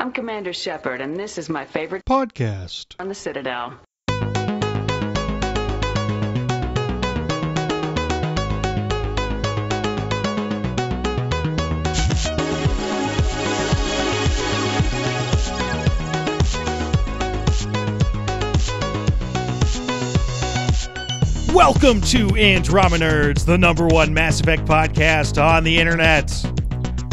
I'm Commander Shepard, and this is my favorite podcast on the Citadel. Welcome to Andromenerds, the number one Mass Effect podcast on the internet.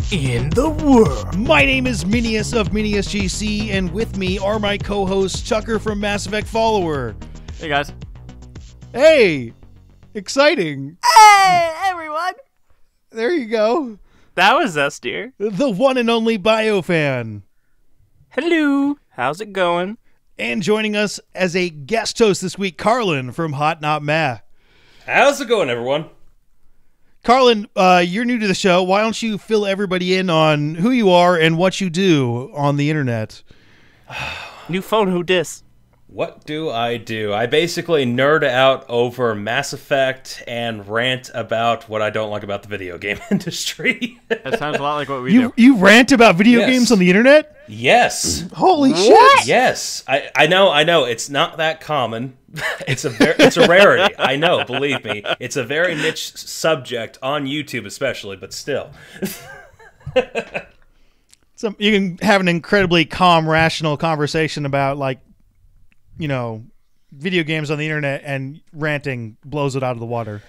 In the world. My name is Minius of Minius GC, and with me are my co-hosts Tucker from Mass Effect Follower. Hey guys. Hey, exciting! Hey everyone. There you go, That was us, dear. The one and only Biofan. Hello. How's it going? And joining us as a guest host this week, Carlin from HotNotMeh. How's it going, everyone? Carlin, uh, you're new to the show. Why don't you fill everybody in on who you are and what you do on the internet? New phone who dis? What do I do? I basically nerd out over Mass Effect and rant about what I don't like about the video game industry. That sounds a lot like what we You do. you rant about video Yes. games on the internet? yes. Holy shit! Yes. I, I know, I know. It's not that common. It's a ver- it's a rarity. I know, believe me. It's a very niche subject on YouTube especially, but still. Some you can have an incredibly calm, rational conversation about like, you know, video games on the internet, and ranting blows it out of the water.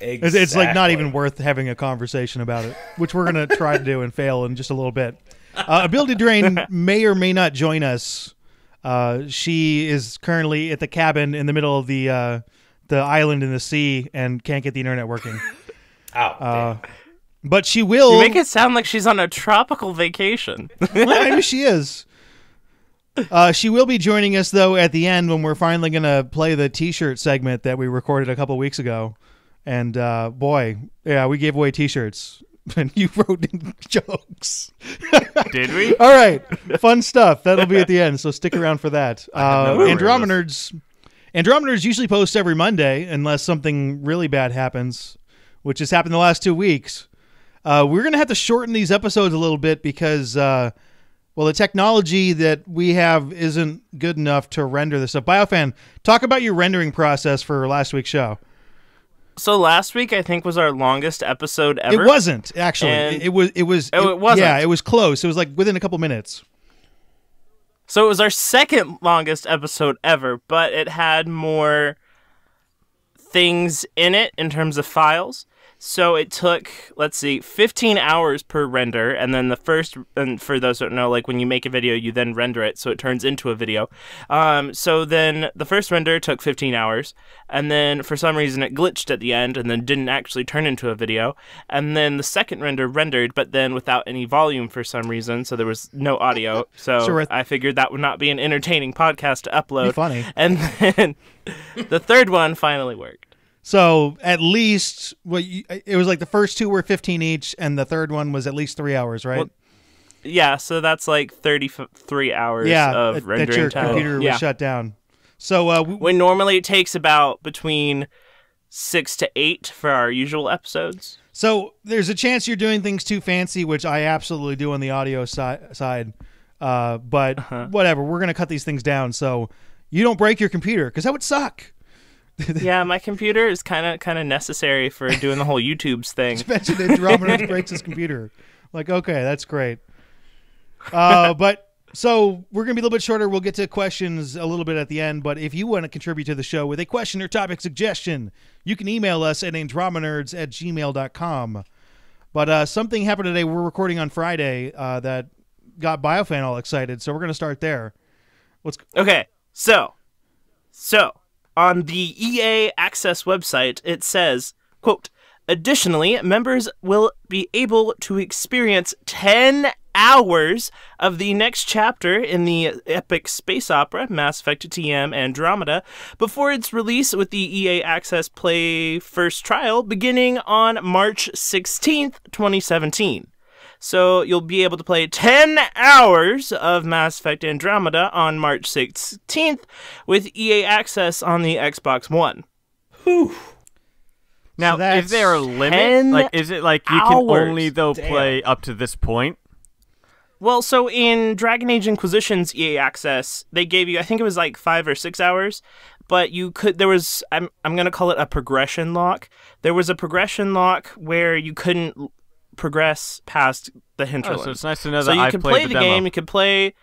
It's, it's like not even worth having a conversation about it, which we're gonna try to do and fail in just a little bit. Uh, Ability Drain may or may not join us. Uh, she is currently at the cabin in the middle of the uh, the island in the sea and can't get the internet working. Ow. Uh, but she will. You make it sound like she's on a tropical vacation. well, maybe she is. Uh, she will be joining us though at the end when we're finally gonna play the T-shirt segment that we recorded a couple weeks ago. And uh, boy, yeah, we gave away T-shirts, and you wrote in jokes. Did we? All right, fun stuff. That'll be at the end, so stick around for that. Uh, of Andromenerds, Andromenerds usually post every Monday unless something really bad happens, which has happened the last two weeks. Uh, we're gonna have to shorten these episodes a little bit because, uh, well, the technology that we have isn't good enough to render this stuff. Biofan, talk about your rendering process for last week's show. so last week I think was our longest episode ever. It wasn't actually. It, it was. It was. Oh, it wasn't? Yeah, it was close. It was like within a couple minutes. So it was our second longest episode ever, but it had more things in it in terms of files. So it took, let's see, 15 hours per render, and then the first, and for those who don't know, like when you make a video, you then render it, so it turns into a video. Um, so then the first render took 15 hours, and then for some reason it glitched at the end, and then didn't actually turn into a video. And then the second render rendered, but then without any volume for some reason, so there was no audio. So. I figured that would not be an entertaining podcast to upload. Funny. And then the third one finally worked. So at least, well, you, it was like the first two were 15 each, and the third one was at least three hours, right? Well, Yeah, so that's like 33 hours yeah, of that- that rendering your time. computer yeah. was shut down. So uh, we, When normally it takes about between six to eight for our usual episodes. so there's a chance you're doing things too fancy, which I absolutely do on the audio si- side. Uh, but Uh-huh. whatever, we're gonna cut these things down so you don't break your computer because that would suck. yeah, my computer is kind of kind of necessary for doing the whole YouTube's thing. Mention Andromeda breaks his computer. Like, okay, that's great. Uh, but so we're gonna be a little bit shorter. We'll get to questions a little bit at the end. But if you want to contribute to the show with a question or topic suggestion, you can email us at andromenerds at gmail.com. But uh, something happened today. We're recording on Friday uh, that got Biofan all excited. So we're gonna start there. What's Okay, so, so on the EA Access website, it says, "quote Additionally, members will be able to experience ten hours of the next chapter in the epic space opera Mass Effect TM Andromeda before its release with the EA Access Play First Trial beginning on March 16th, 2017. So you'll be able to play 10 hours of Mass Effect Andromeda on March 16th with EA Access on the Xbox One. Whew. Now, that's is there a limit? Like, is it like you can only though Damn. play up to this point? Well, so in Dragon Age Inquisition's EA Access, they gave you I think it was like 5 or 6 hours, but you could there was I'm I'm going to call it a progression lock. There was a progression lock where you couldn't progress past the Oh, hinterlands. so it's nice to know so that you I could played play the, the, demo. game, you could play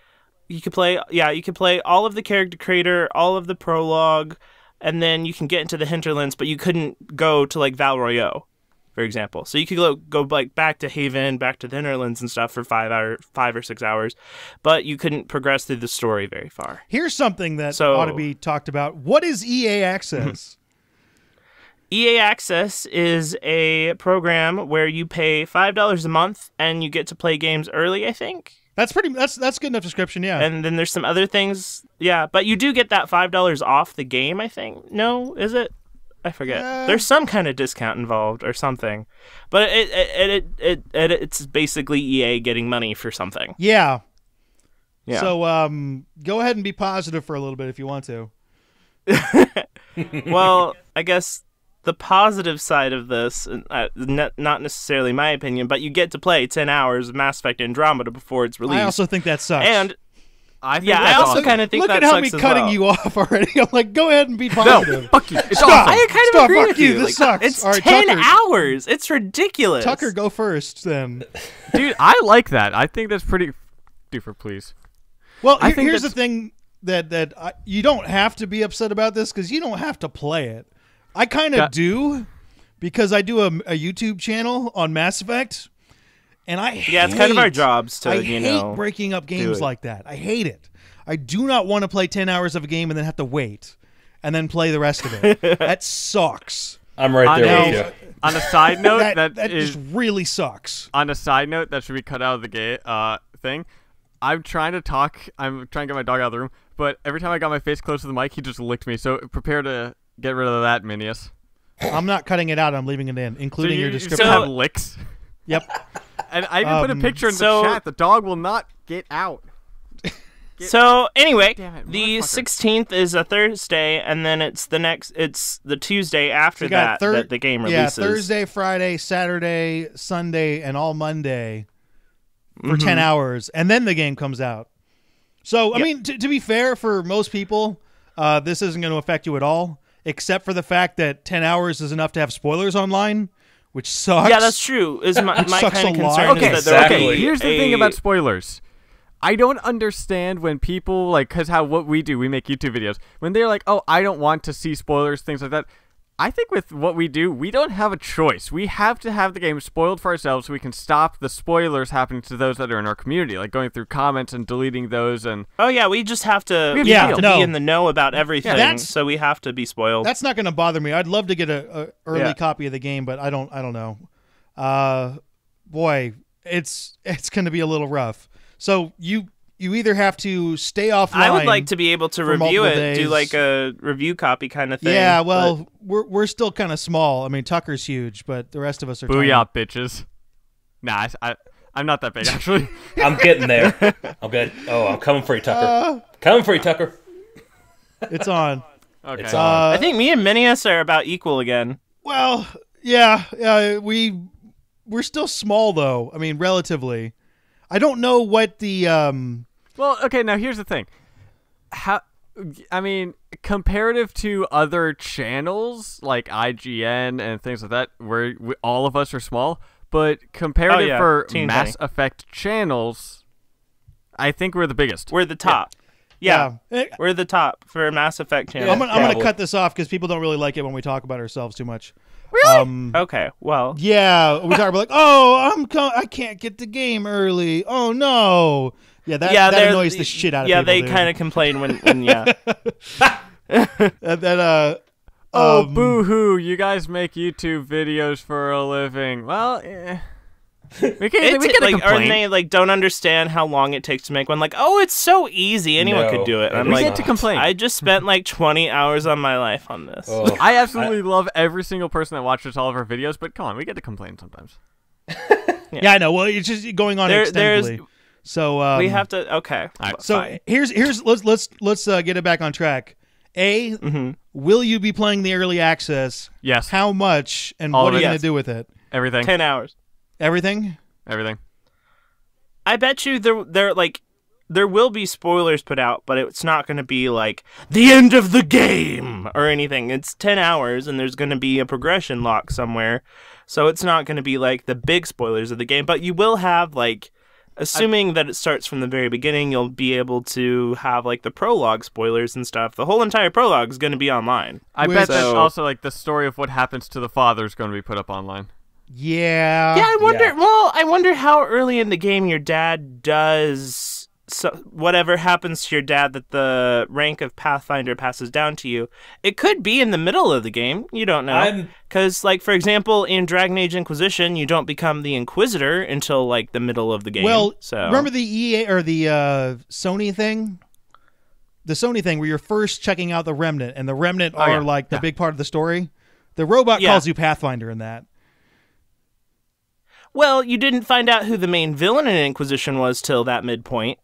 you could play yeah, you could play all of the character creator, all of the prologue, and then you can get into the hinterlands, but you couldn't go to like Val Royeaux, for example. So you could go, go like back to Haven, back to the hinterlands and stuff for five hour five or six hours, but you couldn't progress through the story very far. Here's something that So- ought to be talked about. What is EA Access? EA Access is a program where you pay five dollars a month and you get to play games early, I think. that's pretty. That's that's good enough description. Yeah. And then there's some other things. Yeah, but you do get that five dollars off the game. I think. No, is it? I forget. Uh, there's some kind of discount involved or something, but it it it, it, it it's basically EA getting money for something. yeah. Yeah. So um, go ahead and be positive for a little bit if you want to. well, I guess the positive side of this, uh, not not necessarily my opinion, but you get to play ten hours of Mass Effect Andromeda before it's released. I also think that sucks. and I think yeah, I also awesome. kind of think look that at how sucks me cutting well. you off already. I'm like, go ahead and be positive. no, positive. fuck you. It's Stop. awesome. I kind of Stop, agree fuck with you, you. this Like, sucks. It's All right, ten Tucker. hours. It's ridiculous. Tucker, go first then. dude. I like that. I think that's pretty. Doofer, please. Well, I here- think here's the thing that that I, you don't have to be upset about this because you don't have to play it. I kind of do because I do a, a YouTube channel on Mass Effect, and I Yeah, it's kind of our jobs to I you hate know. breaking up games like that. I hate it. I do not want to play ten hours of a game and then have to wait and then play the rest of it. that sucks. I'm right On there a, with you. on a side note, That that that is just really sucks. on a side note that should be cut out of the gay uh thing. I'm trying to talk. I'm trying to get my dog out of the room, but every time I got my face close to the mic, he just licked me. So prepare to get rid of that, Minius. I'm not cutting it out. I'm leaving it in, including So including you, your you still description. have licks. yep. And I even put a Um, picture in so- the chat. The dog will not get out. So anyway, it, the sixteenth is a Thursday, and then it's the next. It's the Tuesday after You that thir- that the game releases. Yeah. Thursday, Friday, Saturday, Sunday, and all Monday for Mm-hmm. 10 hours, and then the game comes out. So, I Yep. mean, t- to be fair, for most people, uh, this isn't going to affect you at all, except for the fact that 10 hours is enough to have spoilers online, which sucks. Yeah, that's true. Is my, my sucks kind of a lot. concern Okay, is that Exactly. will be Here's the a, thing about spoilers. I don't understand when people like cuz how what we do, we make YouTube videos. When they're like, "Oh, I don't want to see spoilers, things like that." I think with what we do, we don't have a choice. We have to have the game spoiled for ourselves so we can stop the spoilers happening to those that are in our community, like going through comments and deleting those and Oh yeah, we just have to. We We have have to to know. be in the know about everything, that's- so we have to be spoiled. That's not going to bother me. I'd love to get a, a early Yeah. copy of the game, but I don't. I don't know. Uh, boy, it's it's going to be a little rough. So you you either have to stay offline. I would like to be able to review multiple it, do like a review copy kind of thing. Yeah, but- well, we're we're still kind of small. I mean, Tucker's huge, but the rest of us are. tiny. booyah bitches. Nah, I, I I'm not that big actually. I'm getting there. I'm good. Oh, I'm coming for you, Tucker. Uh, coming for you, Tucker. it's on. Okay. It's on. Uh, I think me and Minius are about equal again. Well, yeah, yeah, we we're still small though. I mean, relatively. I don't know what the um. Well, okay, now here's the thing. How I mean, comparative to other channels like IGN and things like that, where we, all of us are small, but comparative yeah, for teeny Mass tiny. Effect channels, I think we're the biggest. We're the top. Yeah, Eh, we're the top for Mass Effect channel. I'm gonna, I'm gonna cut this off because people don't really like it when we talk about ourselves too much. Really? Um, Okay, well, yeah, we talk about like, oh, I'm co- I can't get the game early. Oh no. Yeah, that yeah, that they're- annoys the shit out of yeah, people. they kind of complain when, when yeah. that, that uh. oh, um, boo hoo! You guys make YouTube videos for a living. Well, eh. we can It's we get a like, or they like don't understand how long it takes to make one. Like, oh, it's so easy, anyone No, could do it. And I'm we like, get to complain. I just spent like 20 hours on my life on this. Oh, I absolutely love every single person that watches all of our videos, but come on, we get to complain sometimes. Yeah, I know. Well, it's just going on There- there's- extendedly. So um, we have to. Okay, So fine. here's here's let's let's let's uh, get it back on track. A, Mm-hmm. will you be playing the early access? Yes, How much and All what are you it. going to do with it? everything, 10 hours. Everything? everything. I bet you there there like there will be spoilers put out, but it's not going to be like the end of the game or anything. It's 10 hours and there's going to be a progression lock somewhere. So it's not going to be like the big spoilers of the game, but you will have like assuming that it starts from the very beginning, you'll be able to have like the prologue spoilers and stuff. The whole entire prologue is going to be online. I With- bet that also like the story of what happens to the father is going to be put up online. Yeah. Yeah, I wonder. yeah. Well, I wonder how early in the game your dad does so whatever happens to your dad that the rank of Pathfinder passes down to you. It could be in the middle of the game. You don't know. Because, like for example, in Dragon Age Inquisition, you don't become the Inquisitor until like the middle of the game. Well, so remember the EA or the uh, Sony thing? The Sony thing where you're first checking out the remnant, and the remnant are yeah. like the big part of the story. The robot Yeah. calls you Pathfinder in that. Well, you didn't find out who the main villain in Inquisition was till that midpoint,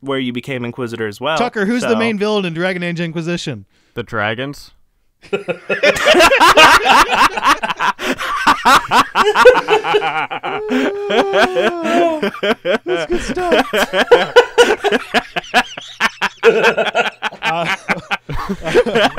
where you became Inquisitor as well. Tucker, who's the Oh, main villain in Dragon Age Inquisition? The dragons. that's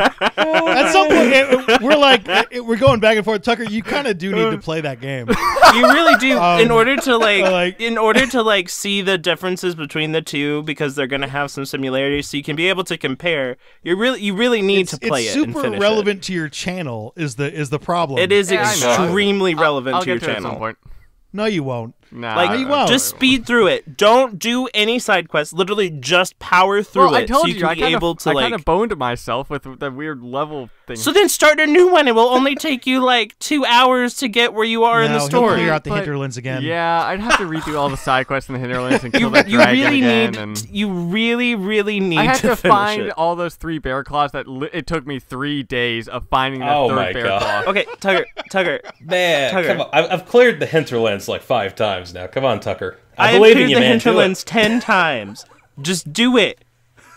At some point, it- we're like it- we're going back and forth. Tucker, you kind of do need to play that game. you really do in um, order to like, like- in order to like see the differences between the two because they're going to have some similarities so you can be able to compare you really you really need to play it's it super finish relevant to your channel. Is the is the problem? it. it is Yeah, extremely relevant I'll to your get to it at some channel point. No, you won't. Nah, like I- you won't. just speed through it don't do any side quests literally just power through well, it I told so you, you, can I be kind able of, to I like kind of boned myself with the weird level thing. so then start a new one it will only take you like two hours to get where you are in the story clear out the But- hinterlands again. Yeah, I'd have to redo all the side quests in the hinterlands and kill you, that you dragon really again. need and... you really really need I had to, finish find it. all those three bear claws that li- it took me three days of finding that Oh third my bear God. claw. Okay, Tucker, Tucker. Man, Tucker. come on. I've, I've cleared the hinterlands like five times now. Come on, Tucker. I, I have believe in you, the man. Do hinterlands ten times. Just do it.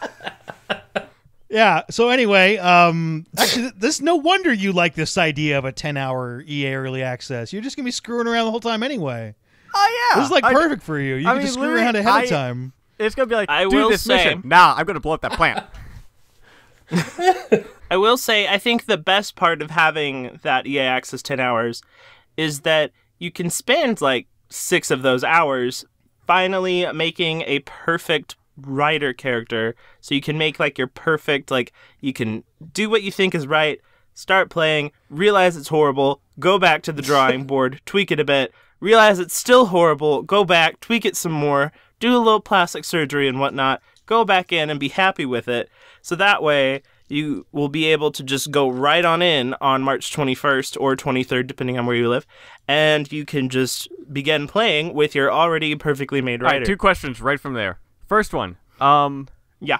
Yeah. So anyway, um, actually, this no wonder you like this idea of a ten-hour EA early access. You're just gonna be screwing around the whole time anyway. Oh yeah, This is like I- perfect for you. You I can mean, just screw around ahead I- of time. It's gonna be like, I do will this say- mission. Nah, I'm gonna blow up that plant. I will say, I think the best part of having that EA Access 10 hours is that you can spend like six of those hours finally making a perfect writer character. So you can make like your perfect, like, you can do what you think is right, start playing, realize it's horrible, go back to the drawing board, tweak it a bit, realize it's still horrible, go back, tweak it some more, do a little plastic surgery and whatnot, go back in and be happy with it. So that way you will be able to just go right on in on March 21st or 23rd, depending on where you live, and you can just begin playing with your already perfectly made All right, writer. two questions right from there. First one, um, yeah.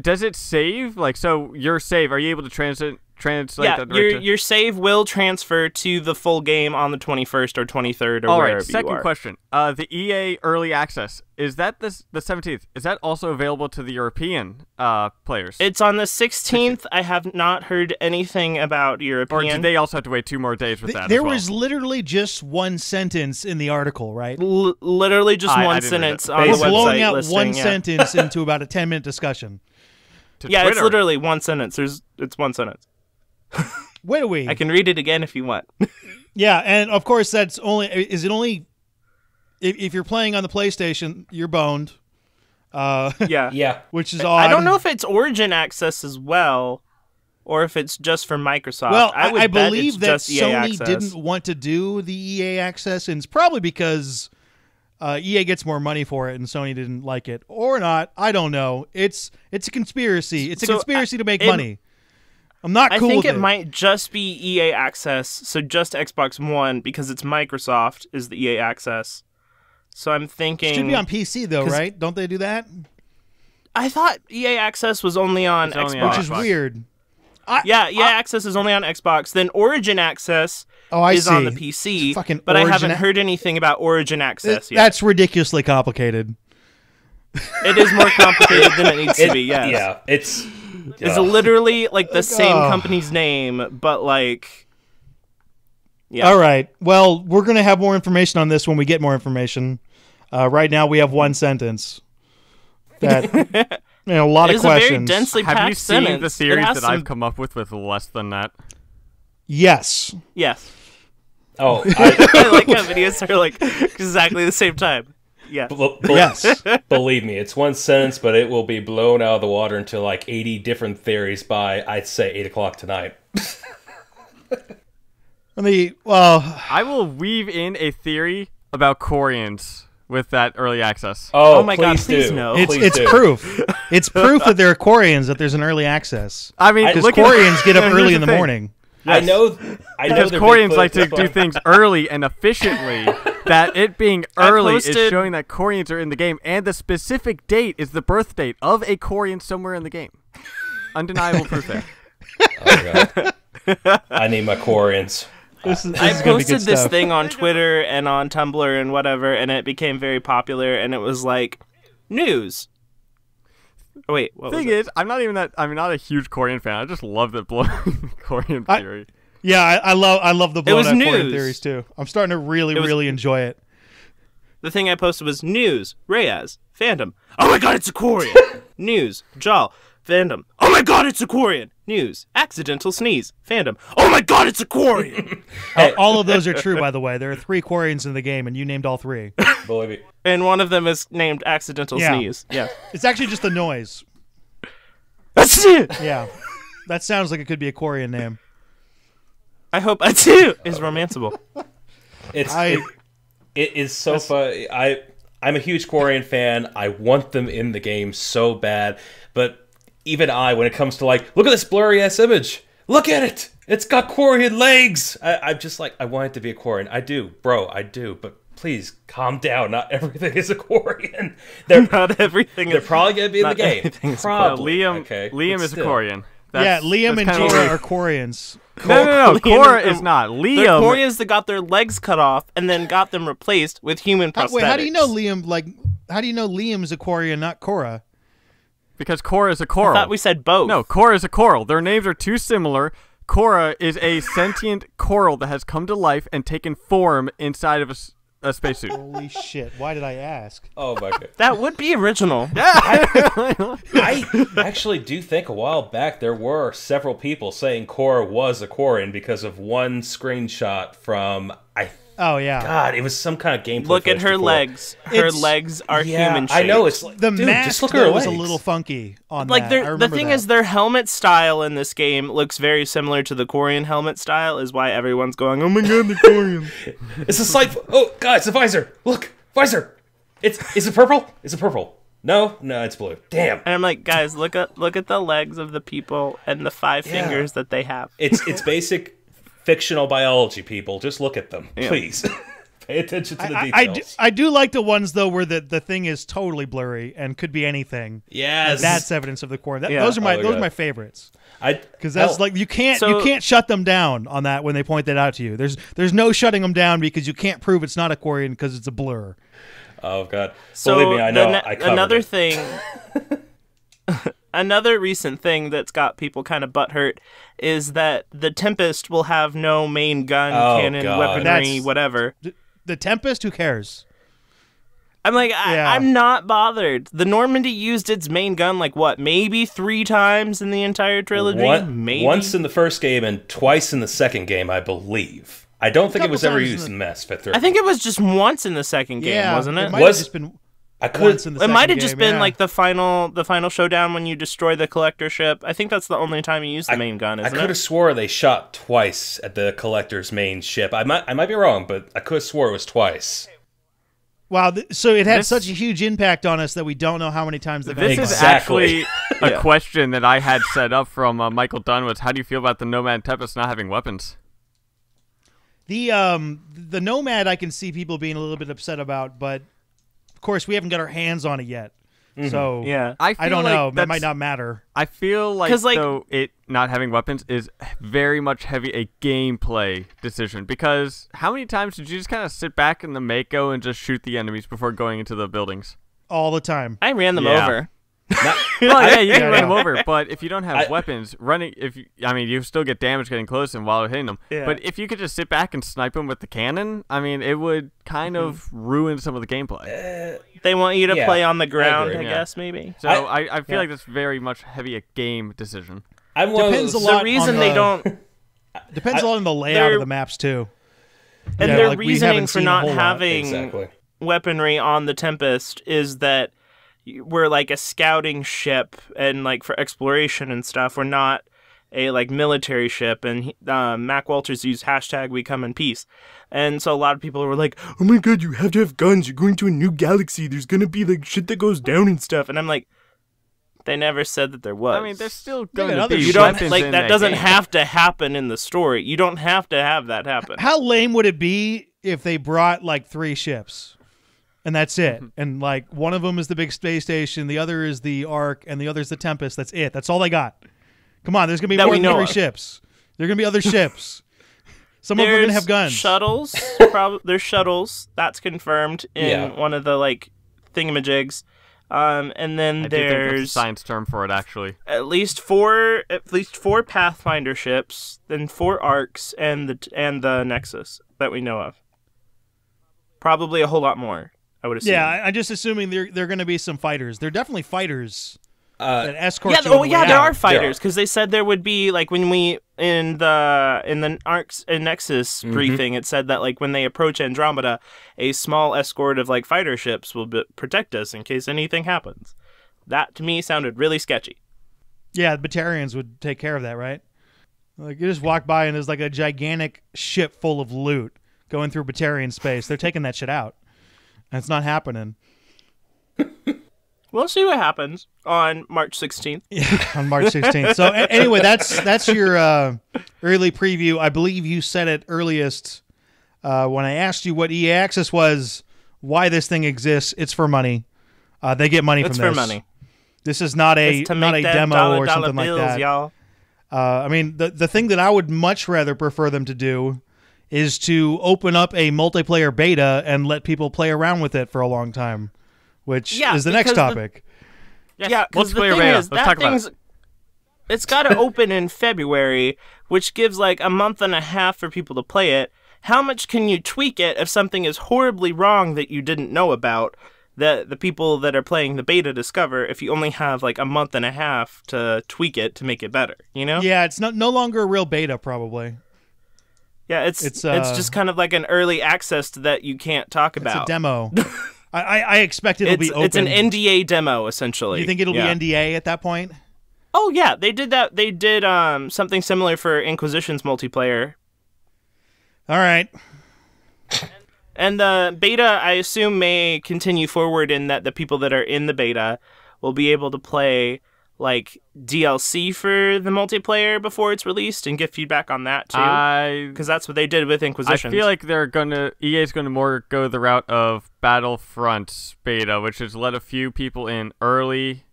does it save? Like, so your save, are you able to transit translate Yeah, that right your to- your save will transfer to the full game on the 21st or 23rd or All wherever right. Second you are. question. Uh, the EA early access is that this the seventeenth? Is that also available to the European uh players? It's on the 16th. I have not heard anything about or European. do they also have to wait two more days with Th- that? there as well? was literally just one sentence in the article, right? L- literally just I- I one didn't read it. sentence on the website blowing out listing, one yeah. sentence into about a ten-minute discussion. To Yeah, it's literally one sentence. There's it's one sentence. Wait a wee. I can read it again if you want. Yeah, and of course that's only is it only if, if you're playing on the PlayStation, you're boned. Uh, yeah. Yeah. which is odd. I don't know if it's Origin access as well, or if it's just for Microsoft. Well, I, I, would I believe that Sony access. didn't want to do the EA access, and it's probably because uh, EA gets more money for it, and Sony didn't like it, or not. I don't know. It's it's a conspiracy. It's a So, conspiracy to make it- money. I'm not I think with it, might just be EA access, so just Xbox One because it's Microsoft is the EA access. So I'm thinking Should be on PC though, right? Don't they do that? I thought EA access was only on It's only Xbox. on Which is Xbox. weird. yeah, EA access is only on Xbox. Then Origin access Oh, I is on the see. PC. Fucking but I haven't ac- heard anything about Origin access yet. That's ridiculously complicated. It is more complicated than it needs to be. Yes. Yeah. It's. It's Ugh. literally like the same oh. company's name, but like. Yeah. All right. Well, we're going to have more information on this when we get more information. Uh, right now, we have one sentence. That you know, a lot It of is a very questions. densely Have you seen sentence. the It theories that some- I've come up with with less than that? yes. Yes. Oh, I, I like how videos are like exactly the same time. Yeah. b- b- Yes. believe me, it's one sentence, but it will be blown out of the water into like 80 different theories by, I'd say, 8 o'clock tonight. And the well, I will weave in a theory about Quarians with that early access. Oh, Oh my God, please please do. no. it's Please it's do. proof. It's proof that there are Quarians that there's an early access. I mean, Because look at- get up early here's in the thing. morning. I know. I know Because they're Quarians like to do things early and efficiently. That it being I early is showing that Quarians are in the game, and the specific date is the birth date of a Quarian somewhere in the game. Undeniable proof there. Oh, God. I need my Quarians. This is, this I is gonna be posted this stuff. thing on Twitter and on Tumblr and whatever, and it became very popular. And it was like news. Oh, wait, what was Thing it? is, I'm not even that. I'm not a huge Quarian fan. I just love the blowing Quarian I- theory. Yeah, I, I love I love the blown was out news. theories too. I'm starting to really was- really enjoy it. The thing I posted was news, Reyes, fandom. Oh my god, it's a Quarian. news, Jal, fandom. Oh my god, it's a Quarian. News, accidental sneeze, fandom. Oh my god, it's a Quarian. Uh, all of those are true, by the way. There are three Quarians in the game, and you named all three. Believe me. and one of them is named accidental Yeah. sneeze. Yeah. It's actually just the noise. That's it. Yeah, that sounds like it could be a Quarian name. I hope that too is romanceable. It's I- it, it is so fun. I I'm a huge Quarian fan. I want them in the game so bad, but even I, when it comes to like, look at this blurry ass image. Look at it. It's got Quarian legs. I, I'm just like, I want it to be a Quarian. I do, bro. I do, but please calm down. Not everything is a Quarian. They're Not everything they're is probably gonna be in the game. everything is a Probably. Liam, okay, Liam but is a still. Quarian. yeah, Liam that's and kinda Cora are Quarians. No, no, no. Liam Cora is not. They're Liam. Quarians that got their legs cut off and then got them replaced with human How, prosthetics. wait, how do you know Liam? Like, how do you know Liam's a Quarian, not Cora? Because Cora is a coral. I thought we said both. No, Cora is a coral. Their names are too similar. Cora is a sentient coral that has come to life and taken form inside of a, s- a spacesuit. Holy shit! Why did I ask? Oh my god. That would be original. I actually do think a while back there were several people saying Cora was a Quarian because of one screenshot from I Oh yeah, God, it was some kind of gameplay. Look at her before. legs. Her It's- legs are Yeah, human I know it's like the dude, mask just look at her though, was a little funky on like that. I the thing that. is their helmet style in this game looks very similar to the Quarian helmet style is why everyone's going oh my god the Quarian It's a slight. Oh God, it's a visor. Look, visor. It's is it purple? Is it purple? No, no, it's blue. Damn. and I'm like guys look at look at the legs of the people and the five Yeah. fingers that they have It's it's basic fictional biology. People, just look at them, please. Pay attention to the I, I, do, details. I do like the ones though where the, the thing is totally blurry and could be anything. yes, That's evidence of the core. That, Yeah. Those are my Oh, those are my favorites I because that's hell, like you can't So- you can't shut them down on that when they point that out to you. There's there's no shutting them down because you can't prove it's not a Quarian because it's a blur. Oh God, so believe me, I know. the I another it. thing another recent thing that's got people kind of butthurt is that the Tempest will have no main gun, Oh, cannon, God. weaponry, That's- whatever. The Tempest, who cares? I'm like, I, Yeah. I'm not bothered. The Normandy used its main gun like what, maybe three times in the entire trilogy. One- maybe once in the first game and twice in the second game, I believe. I don't think it was ever times in used the- in Mass Effect 3. I think it was just once in the second game, yeah, wasn't it? might Was- have just been I could. once in the it might have just game, been yeah. like the final, the final showdown when you destroy the collector ship. I think that's the only time you use the I- main gun, I isn't could have swore they shot twice at the collector's main ship. I might, I might be wrong, but I could have swore it was twice. wow. So it had This- such a huge impact on us that we don't know how many times they've This is Exactly. actually a Yeah. question that I had set up from uh, Michael Dunn. Was how do you feel about the Nomad Tempest not having weapons? The um the Nomad I can see people being a little bit upset about, but of course we haven't got our hands on it yet. Mm-hmm. So Yeah. I feel I don't like know. That might not matter. I feel like, 'Cause, like- though it not having weapons is very much heavy a gameplay decision because how many times did you just kind of sit back in the Mako and just shoot the enemies before going into the buildings? All the time. I ran them Yeah. over. Not- well, yeah, you Yeah, can run yeah. them over, but if you don't have I- weapons, running if you, I mean, you still get damage getting close and while hitting them. Yeah. But if you could just sit back and snipe them with the cannon, I mean, it would kind mm-hmm. of ruin some of the gameplay. Uh, they want you to Yeah, play on the ground, I, agree. Yeah. guess maybe. So I- I, I, feel yeah. like that's very much heavy a game decision. I'm one Depends of a lot The reason on they the- don't Depends a lot on the layout of the maps too. and Yeah, their like, reasoning for not having Exactly. weaponry on the Tempest is that y- we're like a scouting ship and like for exploration and stuff. We're not a like military ship. And he- uh, Mac Walters used hashtag We Come in Peace, and so a lot of people were like, "Oh my god, you have to have guns. You're going to a new galaxy. There's gonna be like shit that goes down and stuff." And I'm like, they never said that there was. I mean, there's still got going to other be you don't weapons like in that. Doesn't game. have to happen in the story. You don't have to have that happen. How lame would it be if they brought like three ships, and that's it? Mm-hmm. And like one of them is the big space station, the other is the Ark, and the other is the Tempest. That's it. That's all they got. Come on, there's gonna be That more than three of. ships. There are gonna be other ships. Some of them are gonna have guns. Shuttles. Prob- there's shuttles. That's confirmed in Yeah. one of the like thingamajigs. Um, and then I do think that's a there's science term for it, actually. at least four, at least four Pathfinder ships, then four arks, and the and the Nexus that we know of. Probably a whole lot more. I would assume. Yeah, I, I'm just assuming they're they're gonna be some fighters. They're definitely fighters Uh, that escort Yeah, you oh the yeah, there out. are fighters because they said there would be like when we in the in the Arks and Nexus briefing, it said that like when they approach Andromeda, a small escort of like fighter ships will be- protect us in case anything happens. That to me sounded really sketchy. Yeah, the Batarians would take care of that, right? Like you just walk by and there's like a gigantic ship full of loot going through Batarian space. They're taking that shit out. And it's not happening We'll see what happens on March 16th. Yeah, on March 16th. So a- anyway, that's that's your uh, early preview. I believe you said it earliest uh, when I asked you what EA Access was, why this thing exists. It's for money. Uh, they get money It's from for money. This is not a not a demo dollar, or something bills, like that. y'all. Uh, I mean, the the thing that I would much rather prefer them to do is to open up a multiplayer beta and let people play around with it for a long time, which Yeah, is the next because the- topic. Yes, Yeah, because the multiplayer thing beta. is, Let's that talk about thing's it. it's got to open in February, which gives like a month and a half for people to play it. How much can you tweak it if something is horribly wrong that you didn't know about? That the people that are playing the beta discover if you only have like a month and a half to tweak it to make it better, you know? Yeah, it's not no longer a real beta, probably. Yeah, it's It's, it's, uh, just kind of like an early access that you can't talk It's about. a demo. I, I, I expect it'll it's, be open. it's an NDA demo essentially. you think it'll Yeah. be NDA at that point? Oh yeah, they did that. They did um something similar for Inquisition's multiplayer All right. And the beta, I assume, may continue forward in that the people that are in the beta will be able to play like DLC for the multiplayer before it's released and get feedback on that too. Because that's what they did with Inquisition. I feel like they're gonna EA's gonna more go the route of Battlefront beta, which is let a few people in early,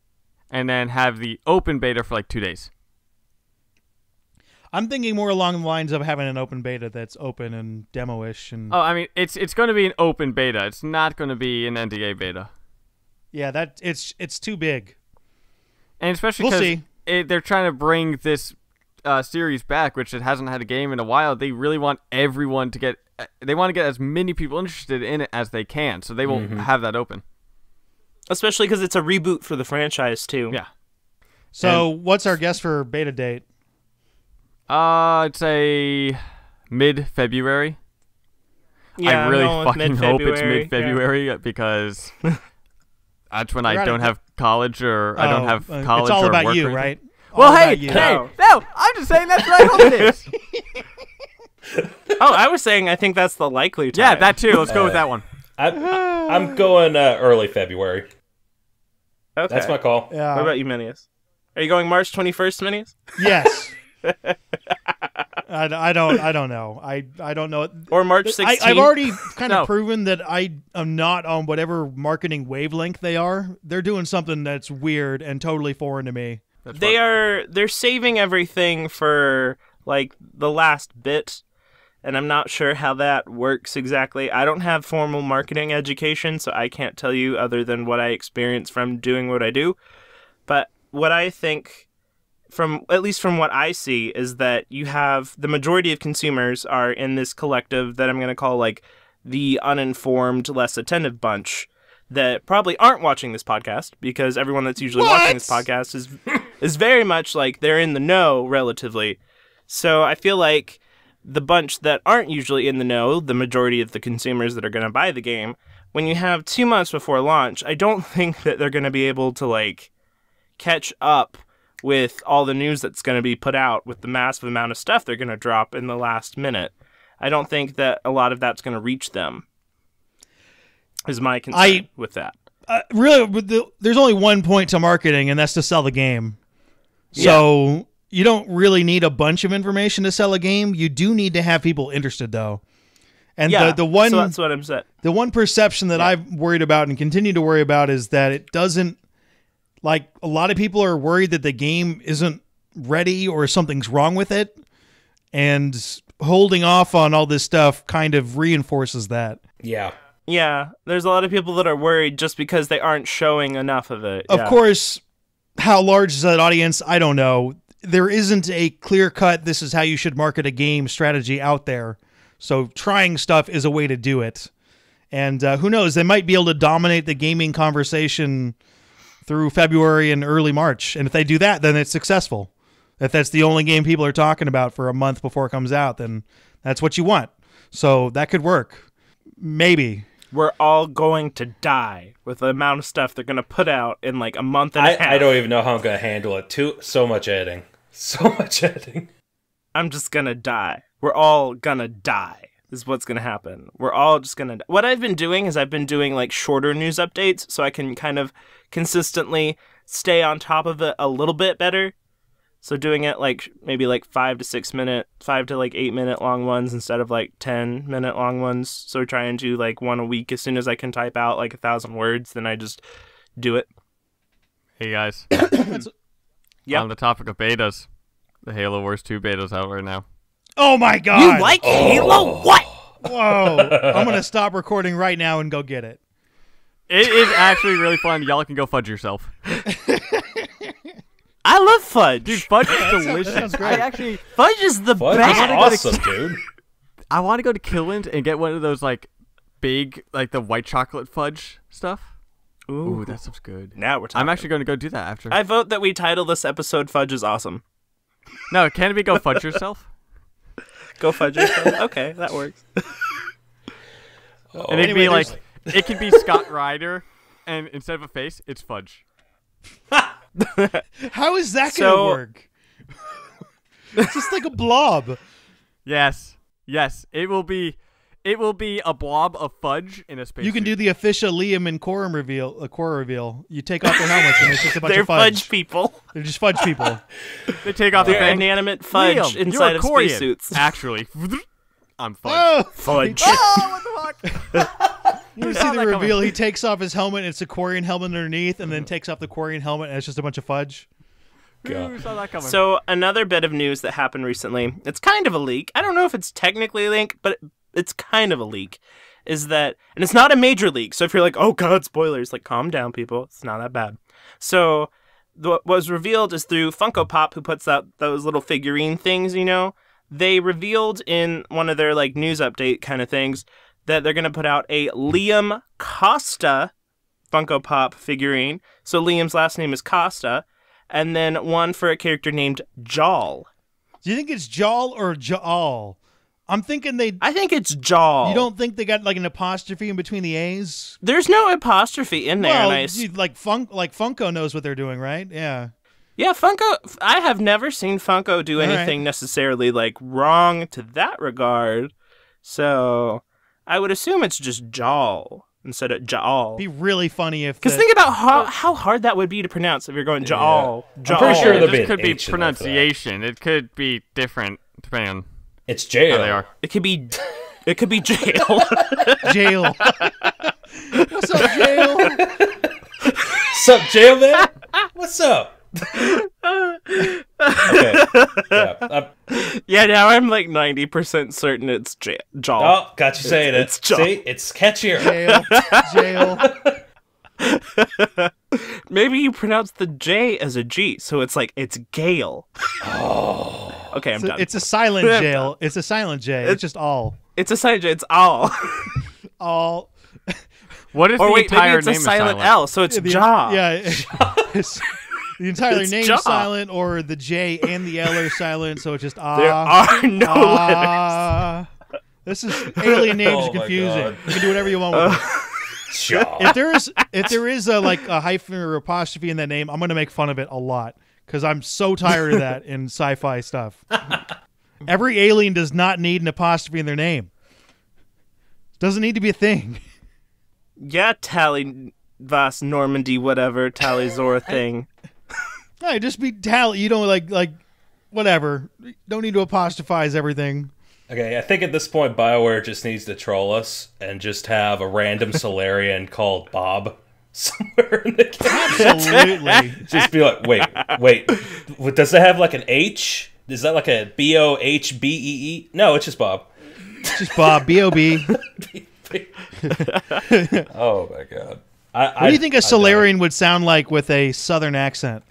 and then have the open beta for like two days. I'm thinking more along the lines of having an open beta that's open and demo-ish, and Oh, I mean, it's it's gonna be an open beta. It's not gonna be an NDA beta, yeah, that it's it's too big. And especially We'll because they're trying to bring this uh, series back, which it hasn't had a game in a while. They really want everyone to get. They want to get as many people interested in it as they can, so they will Mm-hmm. have that open. especially because it's a reboot for the franchise too. Yeah. So, what's our guess for beta date? Uh, I'd say mid February. Yeah, I really no, it's fucking hope it's mid-February, mid February because that's when I You're out don't of- have college or I don't Oh, have uh, college It's all or about work you, or right? Well, All hey, you. hey, No. no, I'm just saying that's what I hope it is. Oh, I was saying I think that's the likely time. yeah, that too. Let's go with that one. I, I, I'm going uh, early February. Okay. That's my call. Yeah. What about you, Minius? Are you going March 21st, Minius? Yes. I, I don't I don't know. I I don't know. Or March 16th? I, I've already kind of No. proven that I am not on whatever marketing wavelength they are. They're doing something that's weird and totally foreign to me. That's they fine. are they're saving everything for like the last bit and i'm not sure how that works exactly i don't have formal marketing education so i can't tell you other than what i experience from doing what i do But what I think from at least from what I see is that you have the majority of consumers are in this collective that I'm going to call like the uninformed, less attentive bunch that probably aren't watching this podcast because everyone that's usually watching this podcast is is very much like they're in the know relatively. So I feel like the bunch that aren't usually in the know, the majority of the consumers that are going to buy the game, when you have 2 months before launch, I don't think that they're going to be able to like catch up with all the news that's going to be put out with the massive amount of stuff they're going to drop in the last minute. I don't think that a lot of that's going to reach them. Is my concern I- with that. uh, really, the, there's only one point to marketing, and that's to sell the game. So you don't really need a bunch of information to sell a game. You do need to have people interested, though. And Yeah, the the one so that's what I'm saying. the one perception that I've worried about and continue to worry about is that it doesn't like a lot of people are worried that the game isn't ready or something's wrong with it and holding off on all this stuff kind of reinforces that. Yeah. Yeah, there's a lot of people that are worried just because they aren't showing enough of it. Of yeah. course, how large is that audience? I don't know. There isn't a clear cut, this is how you should market a game strategy out there. So trying stuff is a way to do it. And uh, who knows? They might be able to dominate the gaming conversation through February and early March. And if they do that, then it's successful. If that's the only game people are talking about for a month before it comes out, then that's what you want. So that could work. Maybe. We're all going to die with the amount of stuff they're going to put out in like a month and a half. I, I don't even know how I'm gonna handle it. Too so much editing. So much editing. I'm just gonna die. We're all gonna die. This is what's gonna happen. We're all just gonna. Die. What I've been doing is I've been doing like shorter news updates, so I can kind of consistently stay on top of it a little bit better. So doing it like maybe like five to six minute, five to like eight minute long ones instead of like ten minute long ones. So trying to do like one a week. As soon as I can type out like a thousand words, then I just do it. Hey guys, yeah. on the topic of betas, the Halo Wars 2 beta's out right now. Oh my God. You like oh. Halo? What? Whoa. I'm going to stop recording right now and go get it. It is actually really fun. Y'all can go fudge yourself. I love fudge. Dude, fudge is delicious. sounds great. I actually, fudge is the Fudge best. is awesome, dude. I want to go to Killand and get one of those like big, like the white chocolate fudge stuff. Ooh, that stuff's good. Now we're talking. I'm actually going to go do that after. I vote that we title this episode "Fudge is Awesome." No, can it be go fudge yourself? Go fudge yourself. okay, that works. Oh, and it'd Anyway, be like, there's- it could be Scott Ryder, and instead of a face, it's fudge. How is that going to work? it's just like a blob. Yes, yes, it will be, it will be a blob of fudge in a space. You can do the official Liam and Corum reveal, uh, a Cora reveal. You take off their helmets and it's just a bunch They're of fudge. fudge people. They're just fudge people. They take off the They're thing. inanimate fudge Liam, inside of Quarian. spacesuits. Actually, I'm fudge. oh, Fudge. oh, what the fuck? You see the that coming. reveal. He takes off his helmet. And it's a Quarian helmet underneath, and then mm-hmm. takes off the Quarian helmet, and it's just a bunch of fudge. Who saw that coming? So another bit of news that happened recently. It's kind of a leak. I don't know if it's technically a leak, but it's kind of a leak. Is that and it's not a major leak. So if you're like, oh god, spoilers, like calm down, people. It's not that bad. So what was revealed is through Funko Pop, who puts out those little figurine things, you know. They revealed in one of their like news update kind of things that they're gonna put out a Liam Costa Funko Pop figurine. So Liam's last name is Costa, and then one for a character named Jal. Do you think it's Jal or Jal? I'm thinking they. I think it's Jal. You don't think they got like an apostrophe in between the A's? There's no apostrophe in there. well, I you- like Funk, like Funko knows what they're doing, right? Yeah. yeah, Funko. I have never seen Funko do All right. anything necessarily like wrong to that regard. So I would assume it's just Jal instead of Jal. Be really funny if. Because the- think about how how hard that would be to pronounce if you're going Jal. I'm pretty sure it there'll just could be H in there for that. pronunciation. It could be different depending on It's jail. how they are. It could be. It could be jail. jail. What's up, jail? What's up, jail man? What's up? okay. Yeah. uh, yeah, now I'm like ninety percent certain it's ja- Jal. oh, got you saying it's it. jail. See, it's catchier. Jail. Jail. Maybe you pronounce the J as a G, so it's like it's Gale. Oh. Okay, I'm It's a, done. it's a silent jail. It's a silent J. It's just all. It's a silent J. It's all. All. What if or the wait, maybe it's a name is silent, silent? L, so it's the- Jaw. Yeah. it's- the entire It's name jaw. silent, or the J and the L are silent, so it's just ah. There are no letters. ah. This is alien names Oh are confusing. You can do whatever you want with it. Shaw. if there is if there is a like a hyphen or apostrophe in that name, I'm gonna make fun of it a lot because I'm so tired of that in sci-fi stuff. Every alien does not need an apostrophe in their name. Doesn't need to be a thing. Yeah, Tali Vas Normandy, whatever, Tali'Zorah thing. No, just be Tali. You don't like like whatever. Don't need to apostrophize everything. Okay, I think at this point BioWare just needs to troll us and just have a random Salarian called Bob somewhere in the game. Absolutely. Just be like, wait, wait, what, does it have like an H? Is that like a B O H B E E? No, it's just Bob. It's just Bob. B O B. Oh my god. I, What do you think a Salarian would sound like with a southern accent?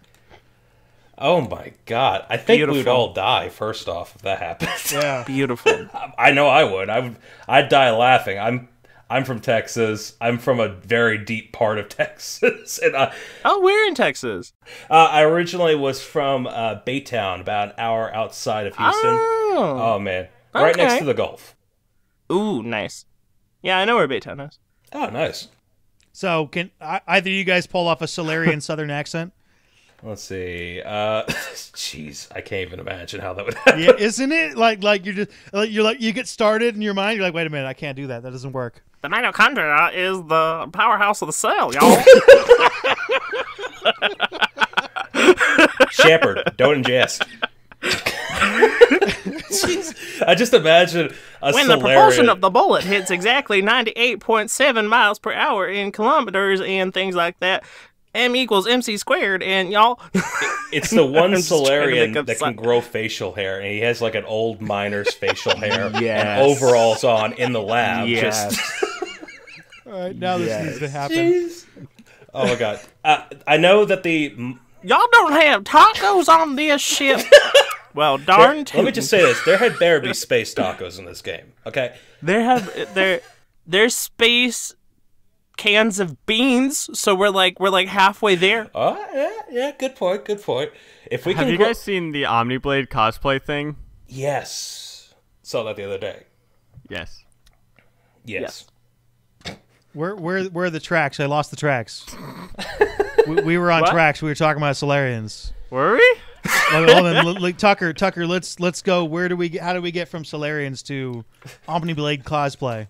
Oh my god. I think we would all die first off if that happened. Yeah. Beautiful. I know I would. I would I'd die laughing. I'm I'm from Texas. I'm from a very deep part of Texas. and I, oh, we're in Texas. uh, I originally was from uh, Baytown, about an hour outside of Houston. Oh. Oh man. Right next to the Gulf. Ooh, nice. Yeah, I know where Baytown is. Oh, nice. So can I, either of you guys pull off a Salarian southern accent? Let's see. Uh jeez, I can't even imagine how that would happen. Yeah, isn't it like like you're just like you're like you get started in your mind. You're like, wait a minute, I can't do that. That doesn't work. The mitochondria is the powerhouse of the cell, y'all. Shepard, don't ingest. Jeez. I just imagine a when the Salarian. propulsion of the bullet hits exactly 98.7 miles per hour in kilometers and things like that, M equals MC squared, and y'all. It's the one I'm just trying to Salarian that can grow facial hair, and he has like an old miner's facial hair Yes. and overalls on in the lab. Just All right, now this needs to happen. oh my god! Uh, I know that the Y'all don't have tacos on this ship. well, darn let me just say this: there had better be space tacos in this game. Okay, There have there there's space cans of beans, so we're like we're like halfway there. oh yeah, yeah, good point, good point. If we Have can, you guys seen the Omniblade cosplay thing? yes, saw that the other day. Yes. Yes. Where where where are the tracks? I lost the tracks. we, we were on What? tracks. We were talking about Salarians. Were we? Hold on, hold like, Tucker, Tucker, let's let's go. Where do we? get- How do we get from Salarians to Omniblade cosplay?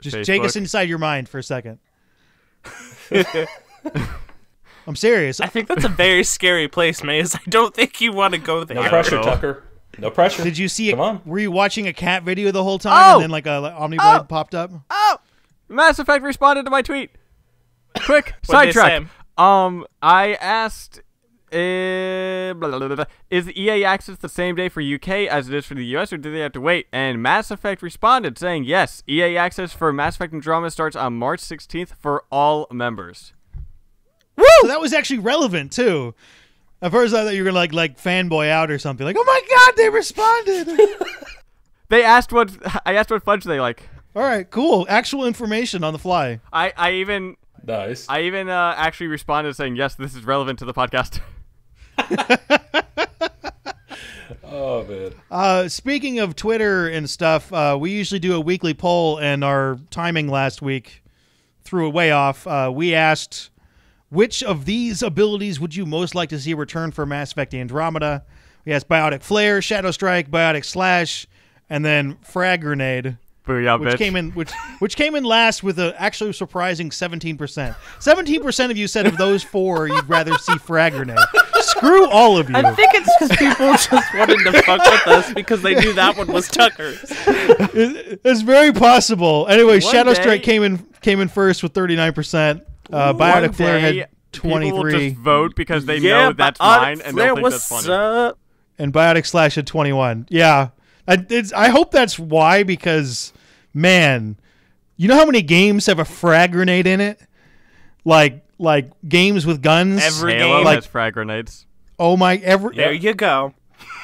Just take us inside your mind for a second. I'm serious. I think that's a very scary place, Maze. I don't think you want to go there. No pressure. Tucker. No pressure. Did you see? Come on. Were you watching a cat video the whole time, Oh! and then like a like, Omniblade Oh! popped up? Oh, Mass Effect responded to my tweet. Quick sidetrack. Um, I asked, uh, blah, blah, blah, blah. is EA access the same day for UK as it is for the US, or do they have to wait? And Mass Effect responded saying yes. EA access for Mass Effect Andromeda starts on March 16th for all members. So that was actually relevant too. At first, I thought you were gonna like like fanboy out or something. Like, oh my god, they responded. They asked what I asked what fudge they like. All right, cool. Actual information on the fly. I, I even Nice. I even uh, actually responded saying yes, this is relevant to the podcast. oh man. Uh, speaking of Twitter and stuff, uh, we usually do a weekly poll, and our timing last week threw it way off. Uh, we asked which of these abilities would you most like to see return for Mass Effect Andromeda. We asked Biotic Flare, Shadow Strike, Biotic Slash, and then Frag Grenade. Booyah, which bitch. came in which which came in last with a actually surprising 17%. 17% of you said of those four you'd rather see frag grenade. Screw all of you. I think it's because people just wanted to fuck with us because they knew that one was Tucker's. it's very possible. Anyway, One Shadow day- Strike came in came in first with 39%. Uh, One Biotic Flare day, had People 23 just vote because they yeah, know that's but mine and Flare, they'll think what's that's funny. up? and Biotic Slash had 21. Yeah. I, it's, I hope that's why because man, you know how many games have a frag grenade in it? like like games with guns. Every Halo game. Like- has frag grenades. oh my! Every there you go.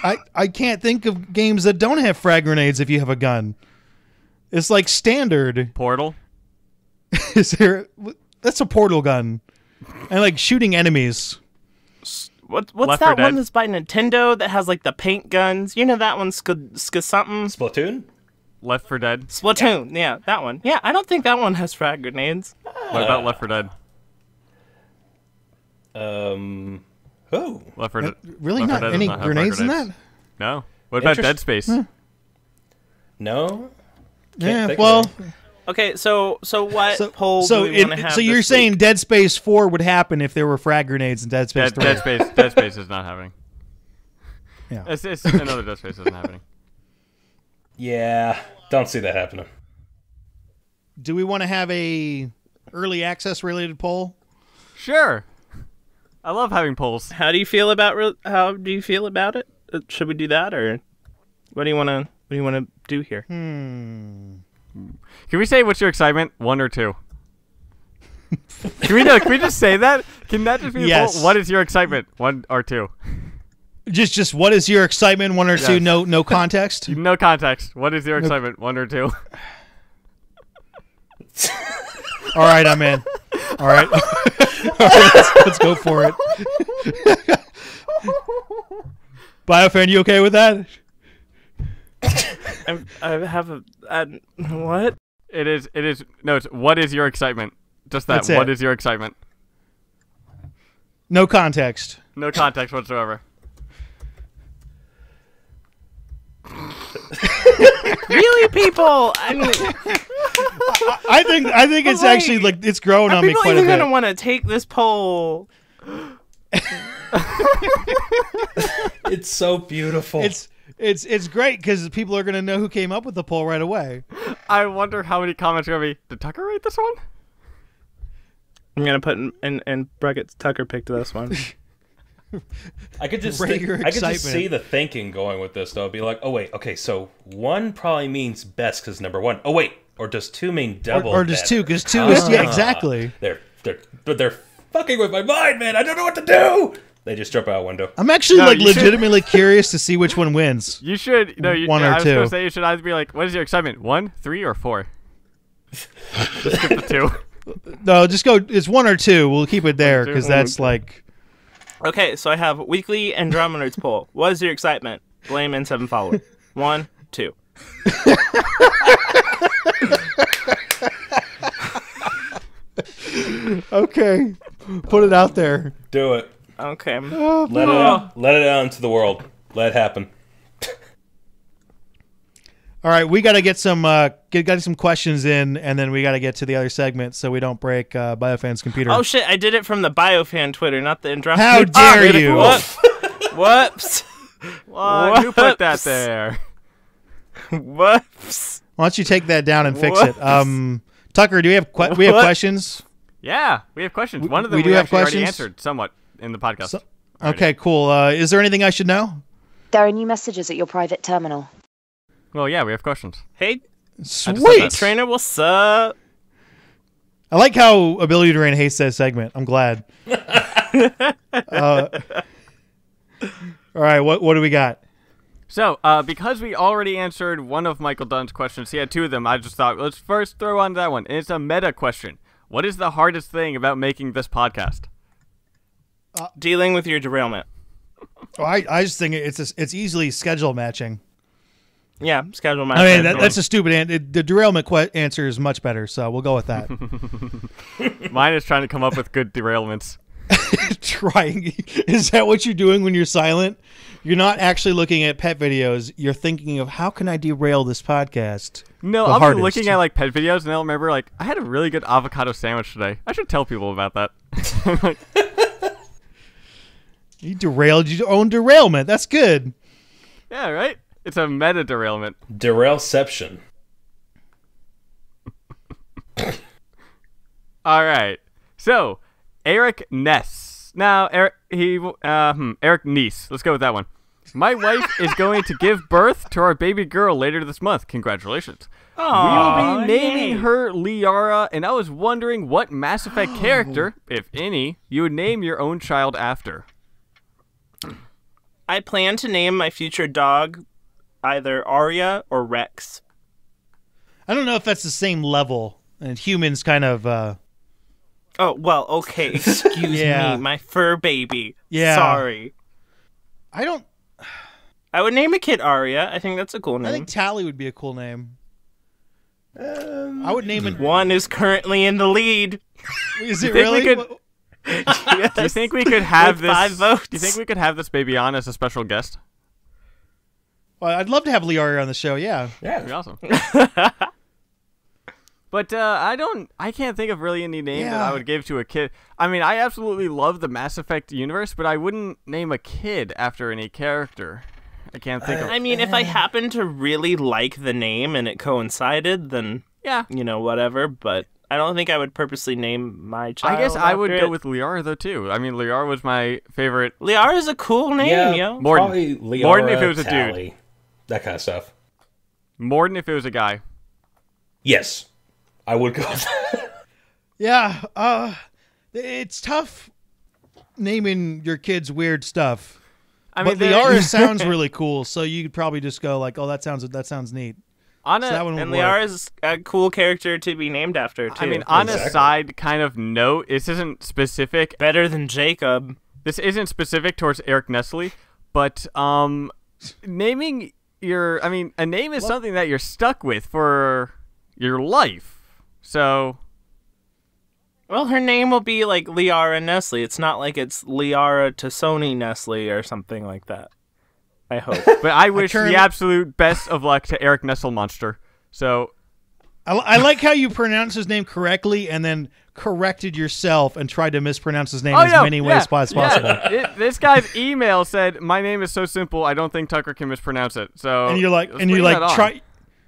I I can't think of games that don't have frag grenades if you have a gun. It's like standard. Portal. Is there? That's a portal gun, and like shooting enemies. What, what's Left that one Dead. that's by Nintendo that has like the paint guns? You know that one, sk sk something? Splatoon? Left for Dead. Splatoon. Yeah, that one. Yeah, I don't think that one has frag grenades. What about Left for Dead? Um. Oh. Left for Dead. Really, Left not Dead any not have grenades in that. No. What about Dead Interest- Space? No. Yeah. think of Well. Okay, so so what so poll so do we it- want to have? so you're this saying week? Dead Space Four would happen if there were frag grenades in Dead Space Dead, Three. Dead Space. Dead Space is not happening. Yeah. It's, it's another Dead Space isn't happening. Yeah. Don't see that happening. Do we want to have a early access related poll? Sure. I love having polls. How do you feel about re- how do you feel about it? Uh, Should we do that or what do you want to what do you want to do here? Can we say what's your excitement? One or two? can we no, can we just say that? Can that just be the Yes. poll? What is your excitement? One or two? Just just what is your excitement? One or two? No no context. No context. What is your excitement? One or two? All right, I'm in. All right. All right, let's, let's go for it. Biofan, you okay with that? I, I have a uh, what? It is. It is. No. It's what is your excitement? Just that. That's it. What is your excitement? No context. No context whatsoever. Really, people? I mean, I think I think it's Like, actually like it's growing on me people quite a even bit. gonna want to take this poll? It's so beautiful. It's it's it's great because people are gonna know who came up with the poll right away. I wonder how many comments are gonna be. Did Tucker rate this one? I'm gonna put in in, in brackets. Tucker picked this one. I could just Rate I could just see the thinking going with this though. Be like, oh wait, okay, so one probably means best because number one. Oh wait, or does two mean double? or just better? two, because two is yeah Ah. exactly. They're they're but they're fucking with my mind, man. I don't know what to do. They just jump out a window. I'm actually No, like you should- legitimately curious to see which one wins. You should. No. You, One or I was two. gonna say you should either be like, what is your excitement? One, three, or four? just skip the two. No, just go. It's one or two. We'll keep it there because that's like okay, so I have weekly Andromenerds poll. What is your excitement? Blame N7 follower. One, two. okay. Put it out there. Do it. Okay. Oh, Let it out. Let it out into the world. Let it happen. All right, we got to get some uh, get got some questions in, and then we got to get to the other segment so we don't break uh, Biofan's computer. Oh shit! I did it from the Biofan Twitter, not the Andromenerds. How dare Ah, you. Whoops. Whoops. What? Who put that there? Whoops. Why don't you take that down and fix What? it? Um, Tucker, do we have que- we have questions? Yeah, we have questions. One of them we we, do have actually already answered somewhat in the podcast. So- Okay, cool. Uh, is there anything I should know? There are new messages at your private terminal. Well, yeah, we have questions. Hey, Sweet. trainer, what's up? I like how AbilityDrain hates that segment. I'm glad. uh, all right, what what do we got? So, uh, because we already answered one of Michael Dunn's questions, he had two of them. I just thought let's first throw on that one. And it's a meta question. What is the hardest thing about making this podcast? Dealing with your derailment. Oh, I I just think it's a, it's easily schedule matching. Yeah, schedule my. I mean, that, that's a stupid an- it, the derailment que- answer is much better, so we'll go with that. Mine is trying to come up with good derailments. Trying is that what you're doing when you're silent? You're not actually looking at pet videos. You're thinking of how can I derail this podcast? No, I'll hardest. be looking at like pet videos and I'll remember like I had a really good avocado sandwich today. I should tell people about that. You derailed your own derailment. That's good. yeah, right. It's a meta derailment. Derailception. All right. So, Eric Ness. Now, Eric he uh, hmm, Eric Neese. Let's go with that one. My wife is going to give birth to our baby girl later this month. Congratulations. we will be naming yay. her Liara, and I was wondering what Mass Effect character, if any, you would name your own child after. I plan to name my future dog either Arya or Rex. I don't know if that's the same level. And humans kind of. uh Oh well, okay. Excuse Yeah. me, my fur baby. Yeah. Sorry. I don't. I would name a kid Arya. I think that's a cool name. I think Tali would be a cool name. I would name it. One is currently in the lead. Is it really? could- What- Do you think we could have this? five votes. Do you think we could have this baby on as a special guest? Well, I'd love to have Liara on the show. Yeah. That'd be awesome. but uh, I don't. I can't think of really any name that I would give to a kid. I mean, I absolutely love the Mass Effect universe, but I wouldn't name a kid after any character. I can't think of. I mean, if I happen to really like the name and it coincided, then Yeah. you know whatever. But I don't think I would purposely name my child. I guess I would after go with Liara though too. I mean, Liara was my favorite. Liara is a cool name, Yeah, yo. Mordin. probably Liara, Mordin if it was a dude. Tali, that kind of stuff. More than if it was a guy. Yes, I would go. Yeah. Uh, it's tough naming your kids weird stuff. I mean, but there- Liara sounds really cool, so you could probably just go like, "Oh, that sounds that sounds neat." on a, So that one and work. Liara is a cool character to be named after too. I mean, on a side kind of note, this isn't specific. better than Jacob. This isn't specific towards Eric Nestle, but um, naming your, I mean, a name is something that you're stuck with for your life. So Well, her name will be like Liara Nestle. It's not like it's Liara T'Soni Nestle or something like that. I hope. But I wish currently- the absolute best of luck to Eric Nestle Monster. So I, I like how you pronounce his name correctly and then corrected yourself and tried to mispronounce his name oh as no, many yeah, ways as possible. yeah. It- this guy's email said, "My name is so simple, I don't think Tucker can mispronounce it." So And you're like, and you're like, try,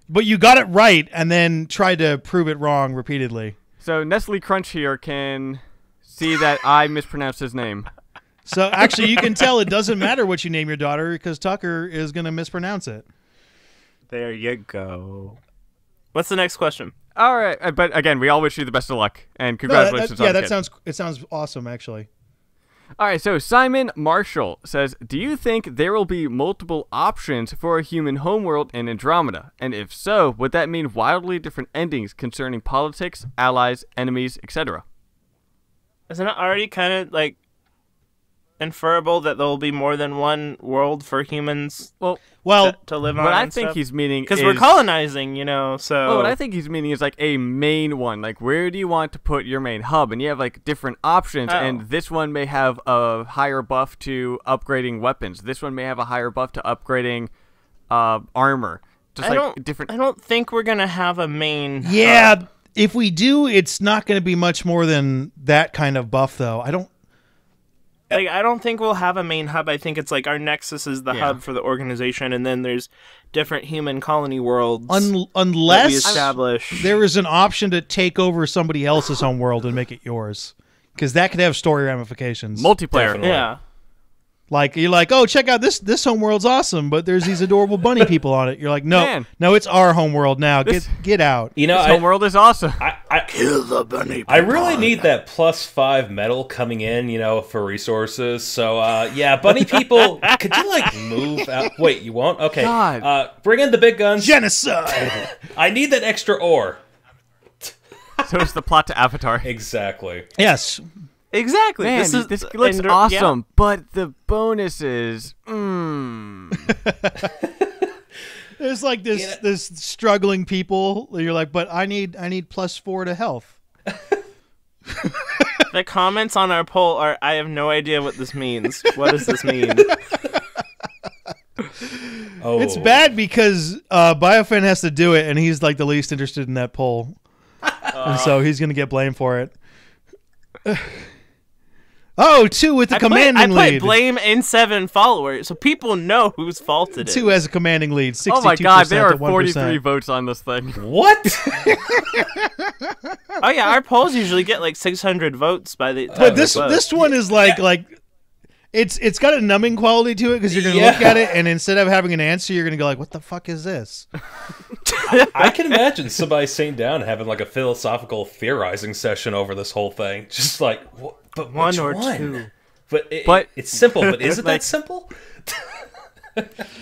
but you got it right, and then tried to prove it wrong repeatedly. So Nestle Crunch here can see that I mispronounced his name. So actually, you can tell it doesn't matter what you name your daughter because Tucker is going to mispronounce it. there you go. What's the next question? All right, uh, but again, we all wish you the best of luck and No, that- that- congratulations. yeah, on that kid. sounds it sounds awesome actually. All right, so Simon Marshall says, "Do you think there will be multiple options for a human homeworld in Andromeda? And if so, would that mean wildly different endings concerning politics, allies, enemies, etc.?" Isn't it already kind of like inferable that there will be more than one world for humans Well, Well, to, to live on? what I think he's meaning because we're colonizing, you know. So Well, what I think he's meaning is like a main one. Like, where do you want to put your main hub? And you have like different options, Oh. and this one may have a higher buff to upgrading weapons. This one may have a higher buff to upgrading uh, armor. Just I like don't different. I don't think we're gonna have a main. yeah, hub. if we do, it's not going to be much more than that kind of buff, though. I don't. Like I don't think we'll have a main hub. I think it's like our nexus is the Yeah. hub for the organization, and then there's different human colony worlds Un- that we unless establish. there is an option to take over somebody else's home world and make it yours, because that could have story ramifications. multiplayer. Definitely. yeah. Like you're like, oh, check out this this homeworld's awesome, but there's these adorable bunny people on it. You're like, no, Man. no, it's our homeworld now. This- get get out. You know, This I, homeworld is awesome. I, I, Kill the bunny. I really need that plus five metal coming in, you know, for resources. So, uh, yeah, bunny people, could you like move out? Wait, you won't? Okay. God. Uh, bring in the big guns. Genocide. I need that extra ore. so it's the plot to Avatar. Exactly. yes, Exactly. Man, this this, looks and- yeah. awesome, but the bonuses. Mmm. there's like this this struggling people. You're like, but I need I need plus four to health. The comments on our poll are I have no idea what this means. what does this mean? Oh, It's bad because uh, Biofan has to do it, and he's like the least interested in that poll, and so he's gonna get blamed for it. Oh, two with the I put, commanding I put lead. blame N7 followers, so people know whose fault it is. Two has a commanding lead. 62% Oh my god, there are 43 votes on this thing. What? Oh yeah, our polls usually get like 600 votes by the. Time But this this one is like like It's it's got a numbing quality to it because you're gonna look at it and instead of having an answer, you're gonna go like, "What the fuck is this?" I can imagine somebody sitting down having like a philosophical theorizing session over this whole thing. Just like, what, but One which or one? two. But, it, But- it's simple. But is it Like- that simple?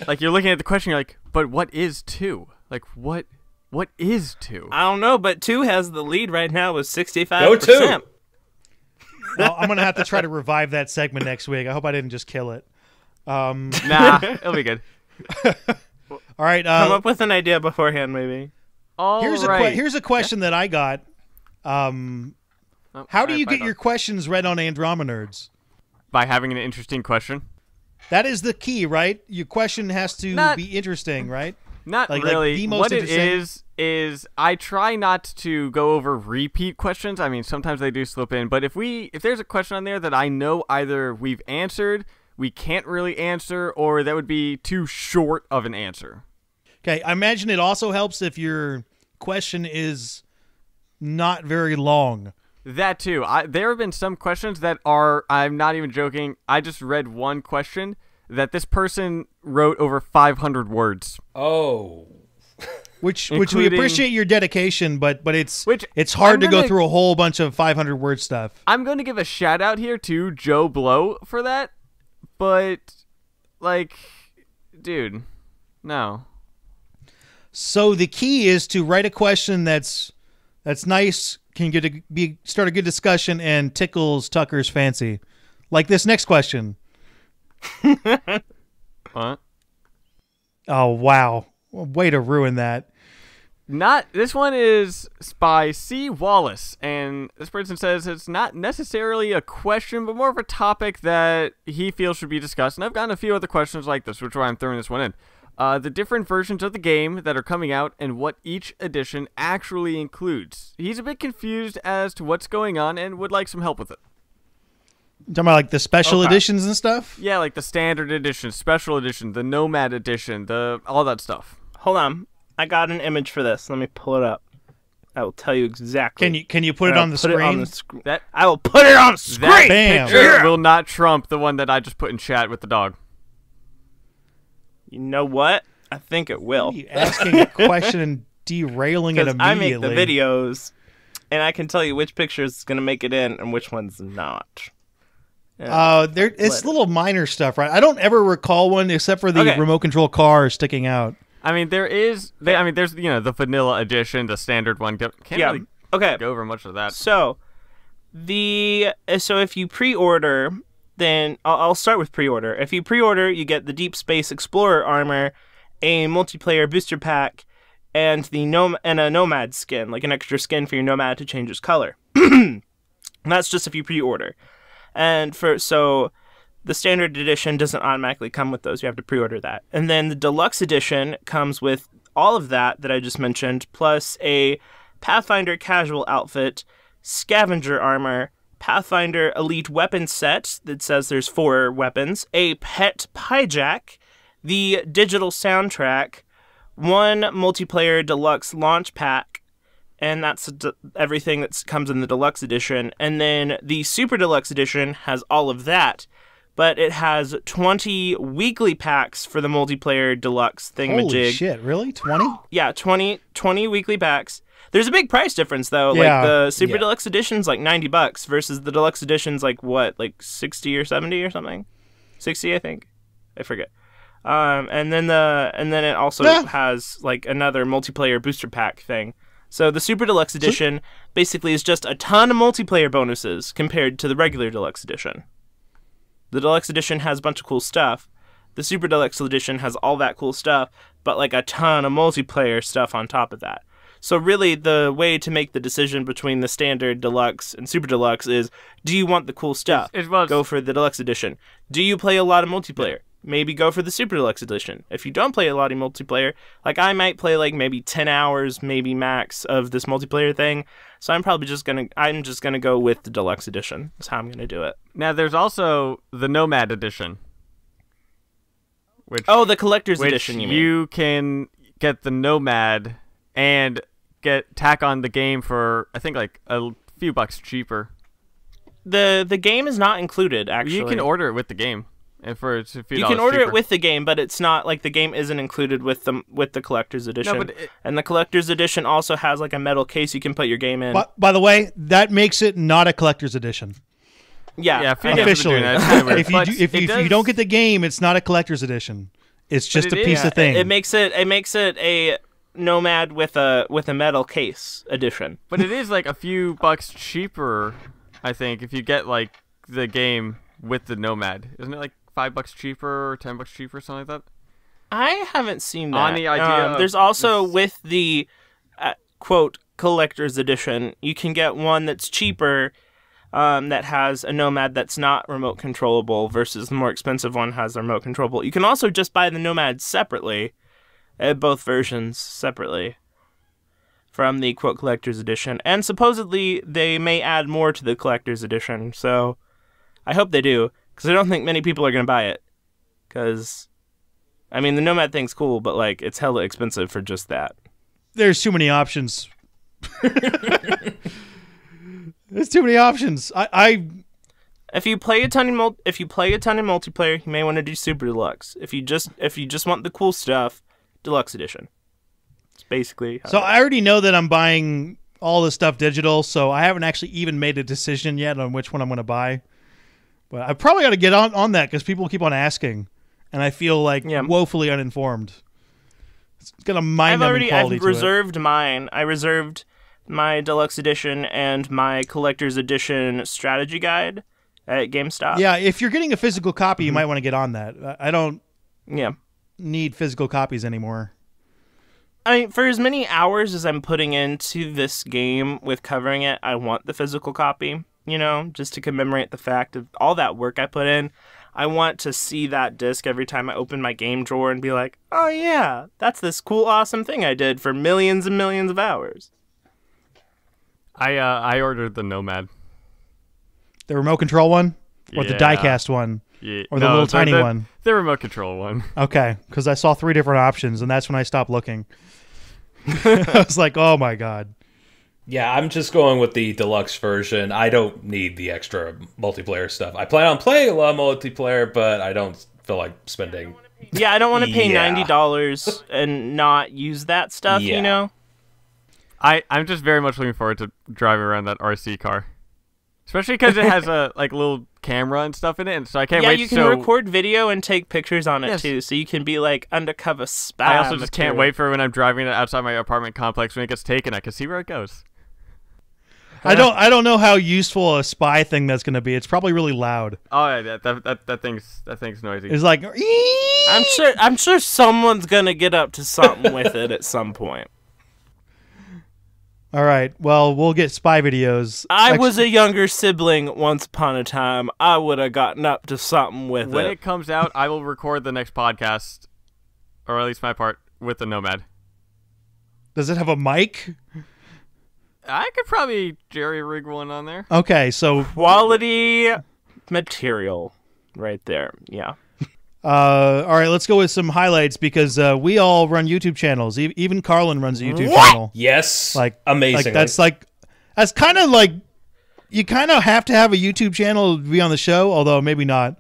Like you're looking at the question, you're like, but what is two? Like what? What is two? I don't know, but two has the lead right now with sixty-five Go two. percent. Well, I'm gonna have to try to revive that segment next week. I hope I didn't just kill it. Um, Nah, it'll be good. all right. Come Uh, up with an idea beforehand, maybe. All here's a right. que- here's a question that I got. Um, Oh, how do alright, you get dog. your questions read on Andromenerds? by having an interesting question? That is the key, right? Your question has to Not- be interesting, right? Not Like- like really. the most what it is is is I try not to go over repeat questions. I mean, sometimes they do slip in, but if we if there's a question on there that I know either we've answered, we can't really answer, or that would be too short of an answer. Okay. I imagine it also helps if your question is not very long. That too. I, there have been some questions that are, I'm not even joking. I just read one question that this person wrote over 500 words. Oh, Which which we appreciate your dedication, but but it's Which it's hard I'm to go through a whole bunch of 500 word stuff. I'm going to give a shout out here to Joe Blow for that, but, like, dude, no. So the key is to write a question that's that's nice, can get a, be start a good discussion, and tickles Tucker's fancy. Like this next question. What? Oh wow, way to ruin that. Not this one is by C. Wallace, and this person says it's not necessarily a question, but more of a topic that he feels should be discussed. And I've gotten a few other questions like this, which is why I'm throwing this one in. Uh, the different versions of the game that are coming out and what each edition actually includes. He's a bit confused as to what's going on and would like some help with it. talking about like the special Okay. editions and stuff. Yeah, like the standard edition, special edition, the Nomad edition, the all that stuff. Hold on. I got an image for this. Let me pull it up. I will tell you exactly. Can you can you put it on the put screen? It on the sc- That I will put it on the screen. that Bam. picture Yeah. will not trump the one that I just put in chat with the dog. You know what? I think it will. You asking a question and derailing it Because I make the videos, and I can tell you which picture is going to make it in and which one's not. Uh, there it's What? little minor stuff, right? I don't ever recall one except for the Okay. remote control car sticking out. I mean, there is. They, I mean, there's you know the vanilla edition, the standard one. Can't yeah. really Okay. go over much of that. So, the uh, so if you pre-order, then I'll, I'll start with pre-order. If you pre-order, you get the Deep Space Explorer armor, a multiplayer booster pack, and the nom- and a Nomad skin, like an extra skin for your Nomad to change its color. that's just if you pre-order. And for so the standard edition doesn't automatically come with those. You have to pre-order that. And then the deluxe edition comes with all of that that I just mentioned plus a Pathfinder casual outfit, scavenger armor, Pathfinder elite weapon set that says there's four weapons, a pet pyjack, the digital soundtrack, one multiplayer deluxe launch pack, and that's d- everything that comes in the deluxe edition. And then the super deluxe edition has all of that, but it has 20 weekly packs for the multiplayer deluxe thingamajig. Holy shit! Really? Twenty? Yeah, 20, 20 weekly packs. There's a big price difference though. Yeah. Like the super Yeah. deluxe edition's like 90 bucks versus the deluxe edition's like what? Like 60 or 70 or something? 60, I think. I forget. Um, and then the and then it also Yeah. has like another multiplayer booster pack thing. So the super deluxe edition basically is just a ton of multiplayer bonuses compared to the regular deluxe edition. The deluxe edition has a bunch of cool stuff. The super deluxe edition has all that cool stuff, but like a ton of multiplayer stuff on top of that. So really the way to make the decision between the standard deluxe and super deluxe is do you want the cool stuff? It was Go for the deluxe edition. Do you play a lot of multiplayer? Maybe go for the super deluxe edition. If you don't play a lot of multiplayer, like I might play like maybe 10 hours maybe max of this multiplayer thing. So I'm probably just going to I'm just going to go with the deluxe edition. That's how I'm going to do it. now. There's also the Nomad edition, which Oh, the collector's edition you mean? you can get the Nomad and get tack on the game for I think like a few bucks cheaper. the the game is not included. Actually, You can order it with the game, and for it's a few You can order cheaper. it with the game, but it's not like the game isn't included with the with the collector's edition. No, but it- and the collector's edition also has like a metal case you can put your game in. By, by the way, that makes it not a collector's edition. yeah, Yeah, I if you know. get- Officially, that. It's kinda weird, if you do, if, it if you does- don't get the game, it's not a collector's edition. It's just it a is- piece yeah, of thing. It makes it it makes it a Nomad with a with a metal case edition. But it is like a few bucks cheaper, I think, if you get like the game with the Nomad. Isn't it like five bucks cheaper or ten bucks cheaper, or something like that? I haven't seen that. On the idea Um, there's also this- with the uh, quote collector's edition, you can get one that's cheaper. Um, that has a Nomad that's not remote controllable versus the more expensive one has the remote controllable. You can also just buy the Nomad separately, both versions separately from the quote collector's edition. And supposedly they may add more to the collector's edition. So I hope they do because I don't think many people are going to buy it because I mean, the Nomad thing's cool, but like it's hella expensive for just that. There's too many options. There's too many options. I, I If you play a ton in mul- if you play a ton in multiplayer, you may want to do Super Deluxe. If you just if you just want the cool stuff, Deluxe Edition. It's basically so I already know that I'm buying all the stuff digital, so I haven't actually even made a decision yet on which one I'm going to buy. But I probably got to get on on that because people keep on asking, and I feel like Yeah. woefully uninformed. It's got a mind I've already I've to it. reserved mine. I reserved my Deluxe Edition and my Collector's Edition strategy guide at GameStop. Yeah, if you're getting a physical copy, Mm-hmm. you might want to get on that. I don't Yeah. Need physical copies anymore. I mean, for as many hours as I'm putting into this game with covering it, I want the physical copy, you know, just to commemorate the fact of all that work I put in. I want to see that disc every time I open my game drawer and be like, oh yeah, that's this cool, awesome thing I did for millions and millions of hours. I uh, I ordered the Nomad. The remote control one or the diecast one? Yeah, Or the no, little tiny the, one? The remote control one. Okay, because I saw three different options, and that's when I stopped looking. I was like, "Oh my god!" Yeah, I'm just going with the deluxe version. I don't need the extra multiplayer stuff. I plan on playing a lot of multiplayer, but I don't feel like spending. Yeah, I don't want to pay Yeah. $90 and not use that stuff, Yeah. you know? I I'm just very much looking forward to driving around that RC car, especially because it has a like little camera and stuff in it, and so I can't yeah, wait. you can so record video and take pictures on it Yes. too, so you can be like undercover spy. I also just can't material. wait for when I'm driving it outside my apartment complex when it gets taken. I can see where it goes. I don't. I don't know how useful a spy thing that's going to be. It's probably really loud. Oh, yeah, that that that, that thing's that thing's noisy. It's like, I'm sure. I'm sure someone's gonna get up to something with it at some point. All right. Well, we'll get spy videos. I Actu- was a younger sibling once upon a time. I would have gotten up to something with when it. it comes out, I will record the next podcast, or at least my part, with the Nomad. Does it have a mic? I could probably jerry rig one on there. Okay, so Quality material, right there. Yeah. Uh, all right, let's go with some highlights because uh, we all run YouTube channels. E- even Carlin runs a YouTube channel. Yes, Like amazing. Like that's like that's kind of like you kind of have to have a YouTube channel to be on the show, although maybe not.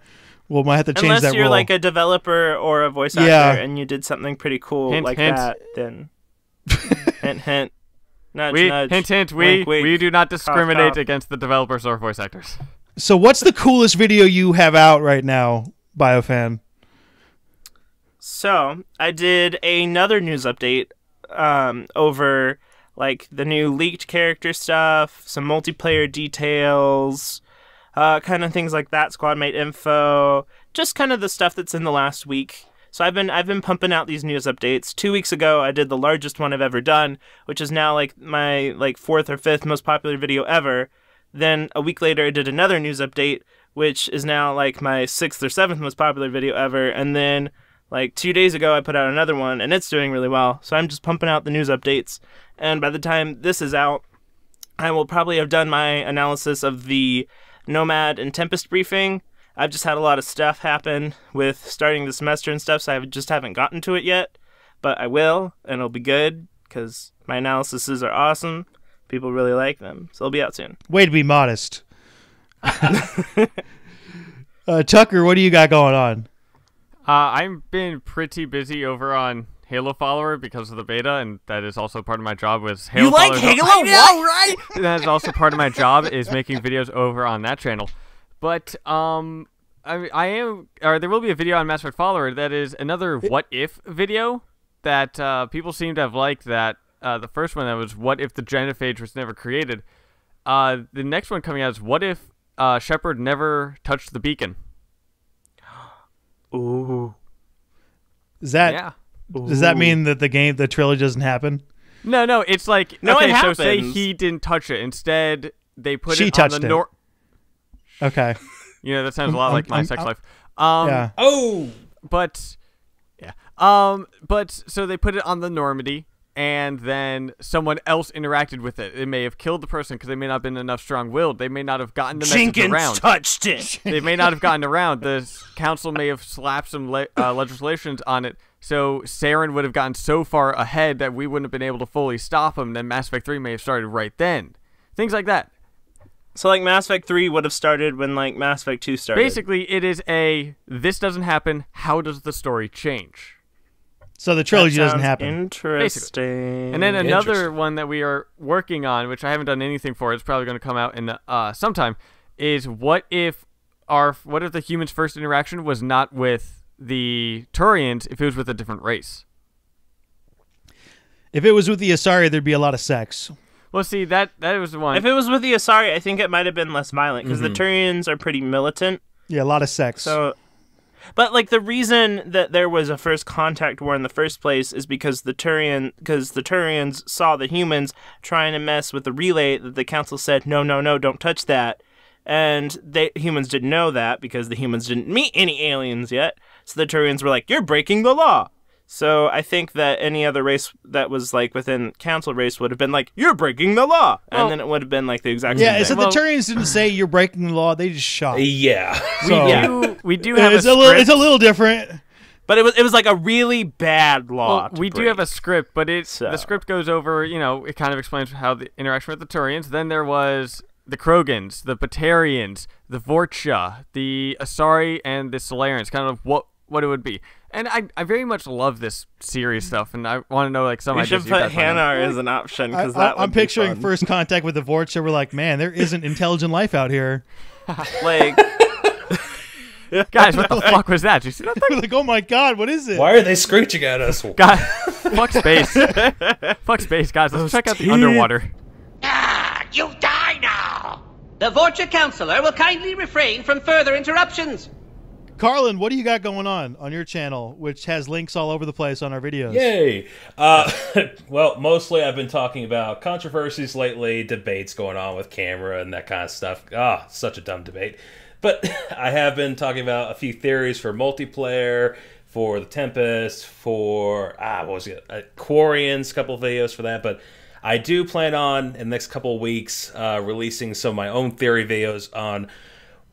Well, might have to change Unless that Unless you're rule. like a developer or a voice actor Yeah. and you did something pretty cool Hint, like hint. that, then hint hint. Nudge, We nudge. hint hint. We wink, wink. we do not discriminate cough. against the developers or voice actors. so, what's the coolest video you have out right now, Biofan? So I did another news update um, over like the new leaked character stuff, some multiplayer details, uh, kind of things like that. squadmate info, just kind of the stuff that's in the last week. So I've been I've been pumping out these news updates. Two weeks ago, I did the largest one I've ever done, which is now like my like fourth or fifth most popular video ever. Then a week later, I did another news update, which is now like my sixth or seventh most popular video ever. And then like two days ago, I put out another one, and it's doing really well. So I'm just pumping out the news updates. And by the time this is out, I will probably have done my analysis of the Nomad and Tempest briefing. I've just had a lot of stuff happen with starting the semester and stuff, so I just haven't gotten to it yet. But I will, and it'll be good because my analyses are awesome. People really like them, so they'll be out soon. Way to be modest. uh, Tucker, what do you got going on? Uh, I've been pretty busy over on Halo Follower because of the beta, and that is also part of my job. Was Halo You like Halo? I know, What? right? that is also part of my job is making videos over on that channel. But um, I I am or there will be a video on Mass Effect Follower that is another what if video that uh, people seem to have liked. That uh, the first one that was what if the genophage was never created. Uh, the next one coming out is what if uh, Shepard never touched the beacon. Ooh. Is that Yeah. does that mean that the game the trilogy doesn't happen? No, no, it's like No, okay, it so say he didn't touch it. Instead, they put She it on touched the it. Okay. You know, that sounds a lot I'm- like my I'm- sex I'm- life. Um, yeah. Oh, but yeah. Um, but so they put it on the Normandy, and then someone else interacted with it. It may have killed the person because they may not have been enough strong-willed. They may not have gotten the message Jenkins around. touched it. they may not have gotten around. The council may have slapped some le- uh, legislations on it, so Saren would have gotten so far ahead that we wouldn't have been able to fully stop him. Then Mass Effect 3 may have started right then. Things like that. So like Mass Effect 3 would have started when like Mass Effect 2 started. Basically, it is a this doesn't happen. How does the story change? So the trilogy doesn't happen. Interesting. And then another one that we are working on, which I haven't done anything for, it's probably going to come out in the, uh, sometime, is what if our what if the humans' first interaction was not with the Turians, if it was with a different race? If it was with the Asari, there'd be a lot of sex. Well, see that that was the one. if it was with the Asari, I think it might have been less violent because Mm-hmm. the Turians are pretty militant. Yeah, a lot of sex. So, but like the reason that there was a first contact war in the first place is because the Turian, because the Turians saw the humans trying to mess with the relay that the council said, no, no, no, don't touch that, and they humans didn't know that because the humans didn't meet any aliens yet. So the Turians were like, you're breaking the law. So I think that any other race that was like within council race would have been like, you're breaking the law, Well- and then it would have been like the exact yeah, same so thing. the Turians didn't say you're breaking the law; they just shot. yeah. we do we do have it's a a, little, script. it's a little different. But it was it was like a really bad law. Well, to we do have a script, but it So- the script goes over. You know, it kind of explains how the interaction with the Turians. Then there was the Krogans, the Batarians, the Vorcha, the Asari, and the Salarians. Kind of what what it would be. And I, I very much love this series stuff, and I want to know like some We ideas should you put guys might. Hanar as an option because that I, am would be picturing fun. first contact with the Vorcha. We're like, man, there isn't intelligent life out here. like Guys, what the fuck was that? Did you see that thing? We're like, oh my god, what is it? Why are they screeching at us? God, fuck space. fuck space, guys. Let's check out the underwater. Ah, you die now! The Vorcha Counselor will kindly refrain from further interruptions. Carlin, what do you got going on on your channel, which has links all over the place on our videos? Yay! Uh, well, mostly I've been talking about controversies lately, debates going on with camera and that kind of stuff. Ah, such a dumb debate. But I have been talking about a few theories for multiplayer, for the Tempest, for ah, what was it? Uh, Quarians, couple videos for that. But I do plan on in the next couple weeks uh, releasing some of my own theory videos on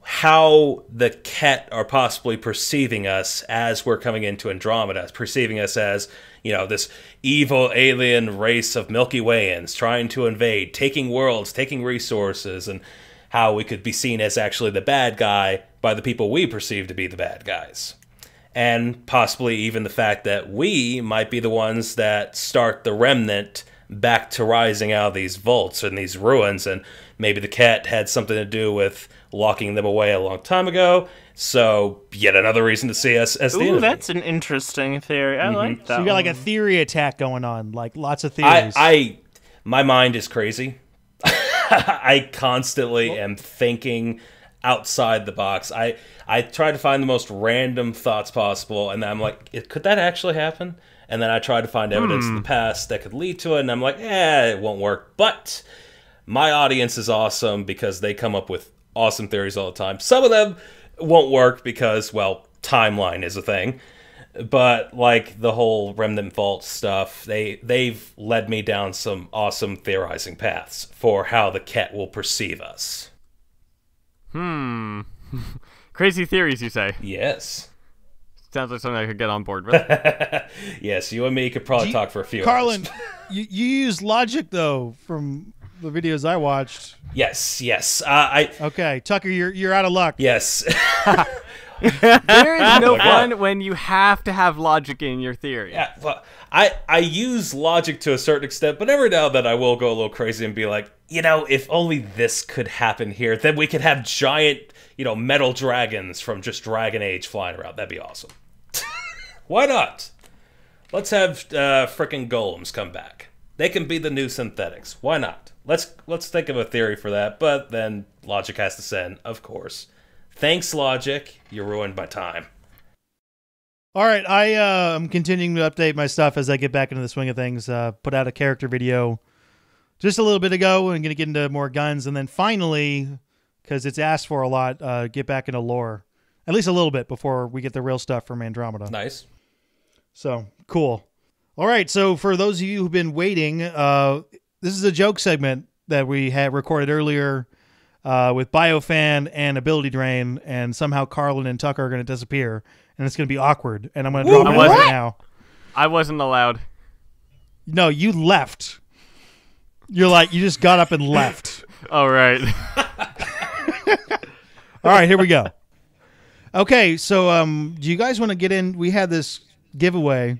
how the Kett are possibly perceiving us as we're coming into Andromeda, perceiving us as, you know, this evil alien race of Milky Wayans trying to invade, taking worlds, taking resources, and how we could be seen as actually the bad guy by the people we perceive to be the bad guys. And possibly even the fact that we might be the ones that start the remnant back to rising out of these vaults and these ruins, and maybe the Kett had something to do with locking them away a long time ago. So, yet another reason to see us as the Ooh, enemy. that's an interesting theory. I like that. So you got like a theory attack going on, like lots of theories. I, my mind is crazy. I constantly am thinking outside the box. I, I try to find the most random thoughts possible, and I'm like, could that actually happen? And then I try to find evidence in the past that could lead to it, and I'm like, eh, it won't work. But my audience is awesome because they come up with awesome theories all the time. Some of them won't work because, well, timeline is a thing. But like the whole remnant vault stuff, they they've led me down some awesome theorizing paths for how the Kett will perceive us. Hmm. Crazy theories, you say? Yes. Sounds like something I could get on board with. Yes, you and me could probably talk for a few Carlin, hours. you, you use logic though from the videos I watched. Yes, yes. Uh, I Okay, Tucker, you're you're out of luck. yes. There is no fun when you have to have logic in your theory. Yeah, well, I I use logic to a certain extent, but every now and then I will go a little crazy and be like, you know, if only this could happen here, then we could have giant, you know, metal dragons from just Dragon Age flying around. That'd be awesome. Why not? Let's have uh, frickin' golems come back. They can be the new synthetics. Why not? Let's let's think of a theory for that. But then logic has to send, of course. Thanks, logic. You're ruined my time. All right, I uh, am continuing to update my stuff as I get back into the swing of things. Uh, put out a character video just a little bit ago. I'm going to get into more guns, and then finally, because it's asked for a lot, uh, get back into lore, at least a little bit before we get the real stuff from Andromeda. Nice. So cool. All right, so for those of you who've been waiting, uh, this is a joke segment that we had recorded earlier uh, with BioFan and AbilityDrain, and somehow Carlin and Tucker are going to disappear, and it's going to be awkward. And I'm going to drop it right now. I wasn't allowed. No, you left. You're like you just got up and left. All right. All right, here we go. Okay, so um, do you guys want to get in? We had this giveaway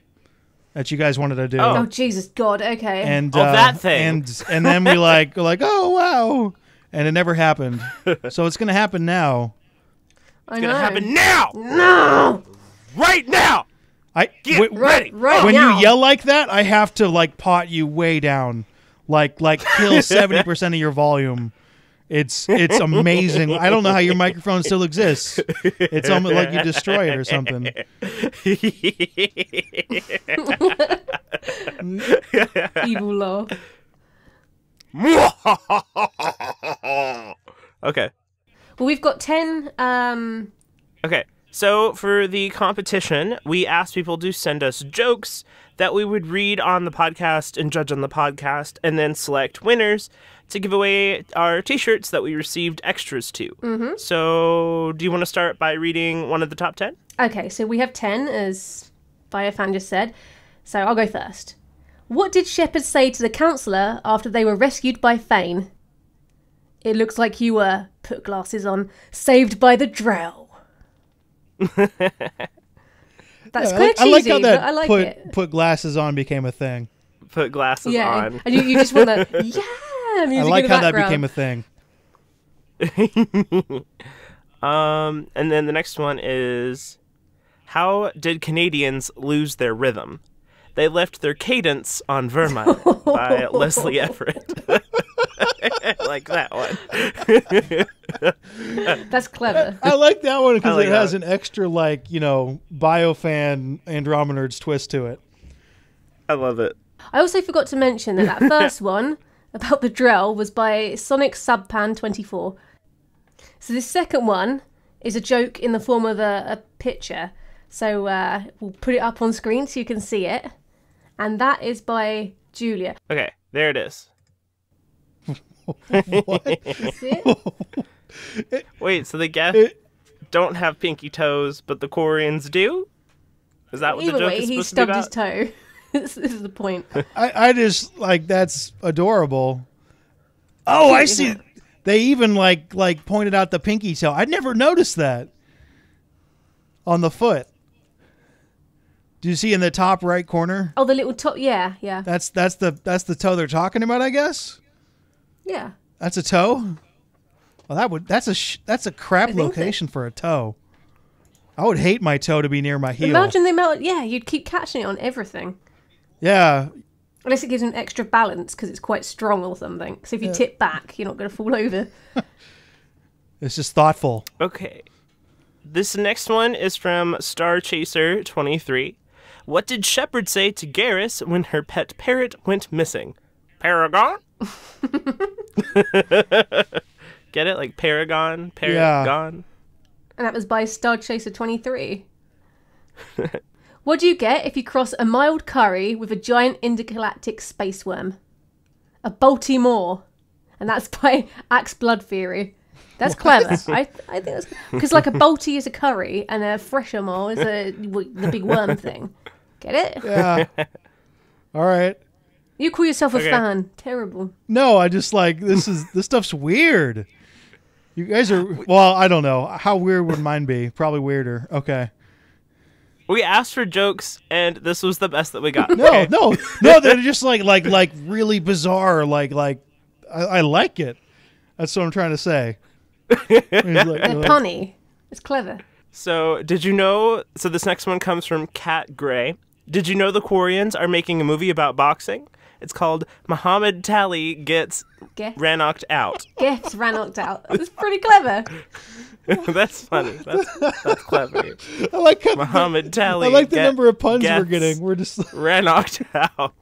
that you guys wanted to do. Oh Jesus God. Okay. and Oh, uh, that thing. and and then we like we're like oh wow, and it never happened. so it's gonna happen now. I Gonna know. happen now, No. right now. I Get w- ready. Right. Right when now. you yell like that, I have to like pot you way down, like like kill seventy percent of your volume. It's it's amazing. I don't know how your microphone still exists. It's almost like you destroy it or something. Evil law. okay. Well, we've got ten. Um. Okay. So for the competition, we asked people to send us jokes that we would read on the podcast and judge on the podcast, and then select winners to give away our T-shirts that we received extras to. Mm-hmm. So, do you want to start by reading one of the top ten? Okay, so we have ten, as BioFan just said. So I'll go first. What did Shepard say to the councillor after they were rescued by Thane? It looks like you were, put glasses on, saved by the drow. That's I kind like, of I like how that but I like put it. put glasses on became a thing. Put glasses yeah, on. and you, you just want that, yeah, music I like how that became a thing. Um, and then the next one is how did Canadians lose their rhythm? They left their cadence on Virmire by Leslie Everett. I like that one. That's clever. I like that one because like it has that an extra like you know biofan Andromeda's twist to it. I love it. I also forgot to mention that that first one about the Drell was by Sonic Subpan 24. So this second one is a joke in the form of a, a picture. So uh, we'll put it up on screen so you can see it. And that is by Julia. Okay, there it is. See it? Wait, so the Geth don't have pinky toes, but the Quarians do? Is that what the joke way, is he supposed to be stubbed his toe. this, is the point. I, I just like that's adorable. Oh, I see. They even like like pointed out the pinky toe. I never noticed that on the foot. Do you see in the top right corner? Oh, the little top. Yeah, yeah, That's that's the that's the toe they're talking about. I guess yeah. that's a toe. Well, that would that's a sh- that's a crap think so. location for a toe. I would hate my toe to be near my heel. Imagine the amount. Yeah, you'd keep catching it on everything. Yeah, Unless it gives an extra balance because it's quite strong or something. So if you tip back, you're not going to fall over. it's just thoughtful. Okay. This next one is from Star Chaser 23. What did Shepard say to Garrus when her pet parrot went missing? Paragon? Get it? Like Paragon? Paragon? and that was by Star Chaser 23. what do you get if you cross a mild curry with a giant intergalactic space worm? A Baltimore. And that's by Axe Blood Theory. That's clever. I, I think that's because like a Balti is a curry and a Thresher Maw is a w- the big worm thing. Get it? Yeah. All right. You call yourself a Okay. fan. Terrible. No, I just like this is this stuff's weird. You guys are well, I don't know. How weird would mine be? Probably weirder. Okay. We asked for jokes, and this was the best that we got. No, Okay. no, no. They're just like like like really bizarre. Like like I, I like it. That's what I'm trying to say. It's like, They're like- punny. It's clever. So, did you know? So, this next one comes from Cat Gray. Did you know the Quarians are making a movie about boxing? It's called Muhammad Tali Gets Get Rannocked Out. gets ran knocked out. It's pretty clever. that's funny. That's, that's clever. I like how, Muhammad Tali. I like the get- number of puns we're getting. We're just Rannocked out.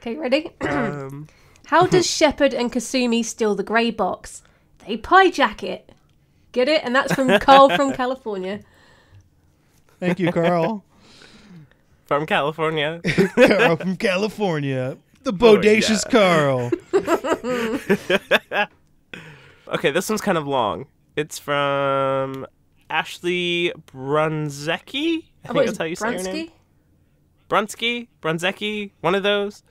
Okay, ready? Um, How does Shepard and Kasumi steal the grey box? They pyjak it. Get it? And that's from Carl from California. thank you, Carl. from California. Carl from California. The bodacious yeah. Carl. Okay, this one's kind of long. It's from Ashley Brunzecki. I think What that's is how you say her name. Brunsky? Brunsky, Brunzecki, one of those.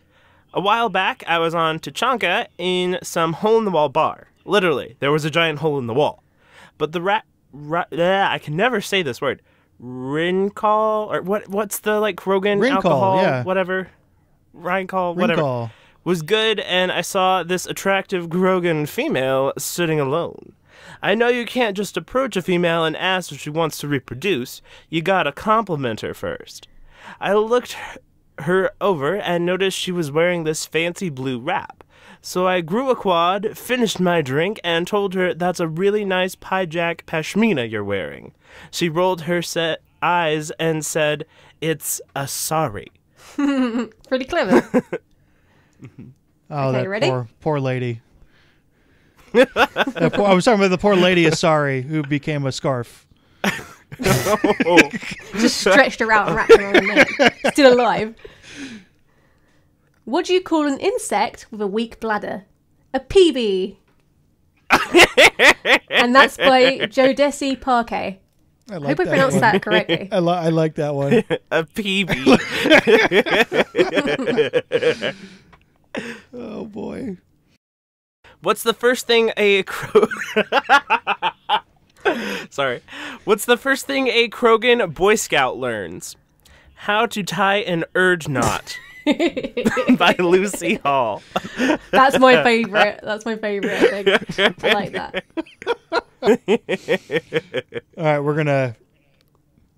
A while back, I was on Tuchanka in some hole in the wall bar. Literally, there was a giant hole in the wall. But the rat, ra- I can never say this word. ryncol or what? What's the like Krogan ryncol, alcohol? yeah. Whatever. ryncol, whatever. ryncol. Was good, and I saw this attractive Krogan female sitting alone. I know you can't just approach a female and ask if she wants to reproduce. You gotta compliment her first. I looked her over and noticed she was wearing this fancy blue wrap. So I grew a quad, finished my drink, and told her that's a really nice pyjak pashmina you're wearing. She rolled her set eyes and said, It's Asari. Pretty clever. Oh, Okay, that ready? poor poor lady. Poor- I was talking about the poor lady is sorry who became a scarf. Just stretched her out and wrapped her around her neck. Still alive. What do you call an insect with a weak bladder? A PB. and that's by Jodeci Parquet. I I like hope I pronounced one. that correctly. I, li- I like that one. A PB. oh boy. What's the first thing a Kro- Sorry. What's the first thing a Krogan Boy Scout learns? How to tie an Urdnot. by Lucy Hall. That's my favorite. That's my favorite. I, think. I like that. All right, we're gonna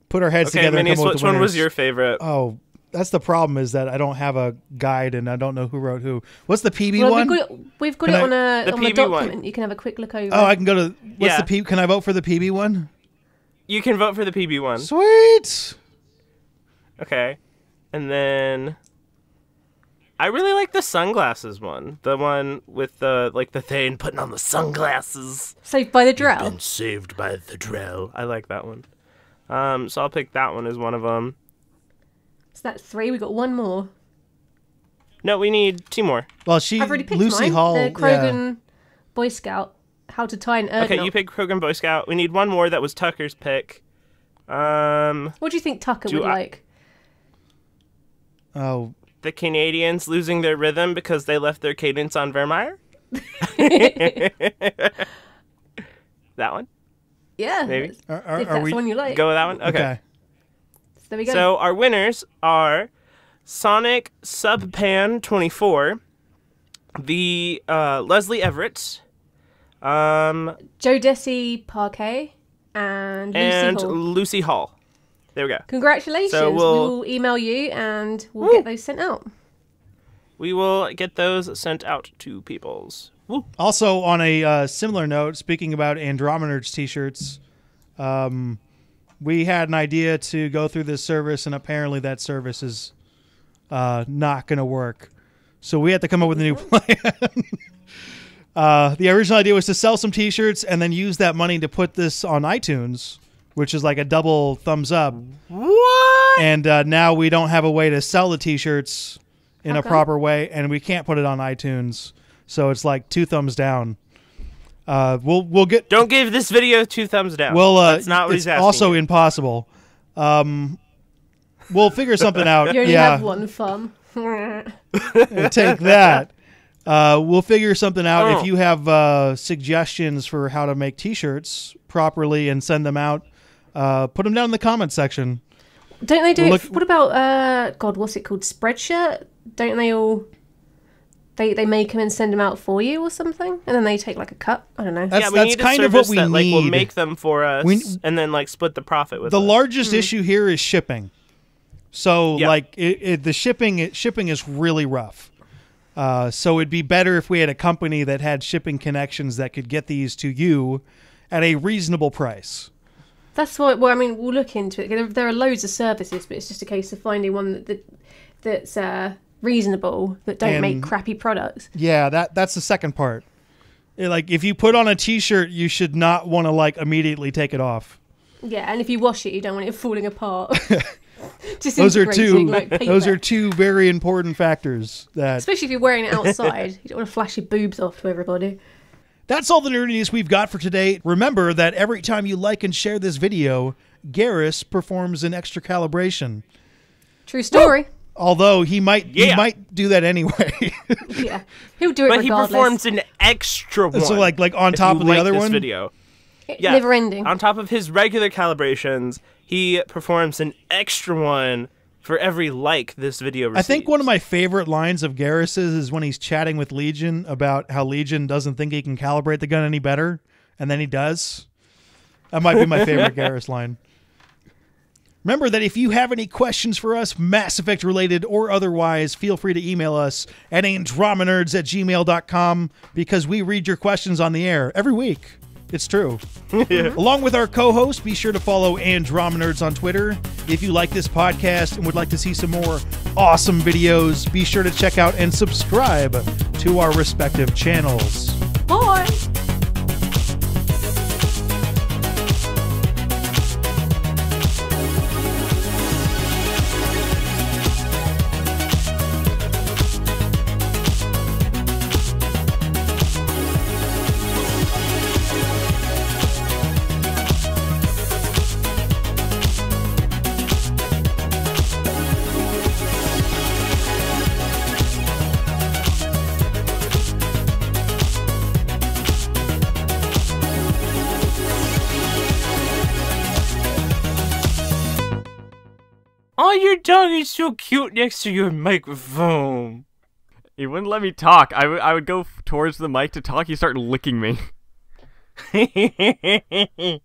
put our heads Okay, together. and Minius, come up with which one was your favorite? Oh, that's the problem is that I don't have a guide and I don't know who wrote who. What's the PB Well, one? we've got, we've got it I- on a The on PB one. document. You can have a quick look over. oh, I can go to. What's Yeah. the P? Can I vote for the PB one? You can vote for the PB one. Sweet. Okay. And then I really like the sunglasses one. The one with the like the thing putting on the sunglasses. Saved by the Drow. Been saved by the Drell. I like that one. Um, so I'll pick that one as one of them. So that's three. We got one more. No, we need two more. Well, she I've already picked Lucy mine. Hall. the yeah. Krogan Boy Scout. How to tie an Urdnot. Okay, you pick Krogan Boy Scout. We need one more. That was Tucker's pick. Um, What do you think Tucker would I- like? Oh, the Canadians losing their rhythm because they left their cadence on Virmire. that one. Yeah. Maybe. are, are, If are that's we? the one you like. Go with that one. Okay. okay. There we go. So our winners are Sonic Subpan 24, the uh, Leslie Everett, um, Joe Desi Parquet and Lucy and Hall. Lucy Hall. There we go. Congratulations. So We we'll- will email you and we'll Woo. get those sent out. We will get those sent out to peoples. Woo. Also, on a uh, similar note, speaking about Andromeda's t-shirts, um, we had an idea to go through this service, and apparently that service is uh, not going to work. So we had to come up with a new plan. uh, the original idea was to sell some t-shirts and then use that money to put this on iTunes, which is like a double thumbs up. What? And uh, now we don't have a way to sell the t-shirts in How a come? proper way, and we can't put it on iTunes. So it's like two thumbs down. Uh, we'll we'll get Don't give this video two thumbs down. well. Uh, That's not what it's he's asking. also you. impossible. Um, we'll figure something out. You only yeah, have one thumb. take that. Uh, we'll figure something out. Oh. If you have uh, suggestions for how to make T-shirts properly and send them out, uh, put them down in the comment section. Don't they do Look- it? What about uh God? What's it called? Spreadshirt? Don't they all? They they make them and send them out for you or something, and then they take like a cut. I don't know. That's yeah, we that's need a kind of what we that, like, will make them for us, We- and then like split the profit with the us. largest issue here is shipping. So Yeah. like it, it, the shipping it, shipping is really rough. Uh, so it'd be better if we had a company that had shipping connections that could get these to you at a reasonable price. That's what. Well, I mean, we'll look into it. There, there are loads of services, but it's just a case of finding one that, that that's uh, reasonable that don't make crappy products. Yeah, that that's the second part. Like if you put on a t-shirt, you should not want to like immediately take it off. Yeah, and if you wash it, you don't want it falling apart. Those are two like those are two very important factors that Especially if you're wearing it outside, you don't want to flash your boobs off to everybody. That's all the nerdiness we've got for today. Remember that every time you like and share this video, Garrus performs an extra calibration. True story. Although he might he might do that anyway. Yeah, he'll do it but he performs an extra one. so like like on top you of the like other this one. video. It- Yeah, Never ending. On top of his regular calibrations, he performs an extra one for every like this video receives. I think one of my favorite lines of Garrus's is when he's chatting with Legion about how Legion doesn't think he can calibrate the gun any better, and then he does. That might be my favorite Garrus line. Remember that if you have any questions for us, Mass Effect related or otherwise, feel free to email us at andromenerds at gmail.com because we read your questions on the air every week. It's true. Along with our co host, be sure to follow Andromenerds on Twitter. If you like this podcast and would like to see some more awesome videos, be sure to check out and subscribe to our respective channels. Bye. Dog is so cute next to your microphone. He wouldn't let me talk. I would I would go towards the mic to talk. He started licking me.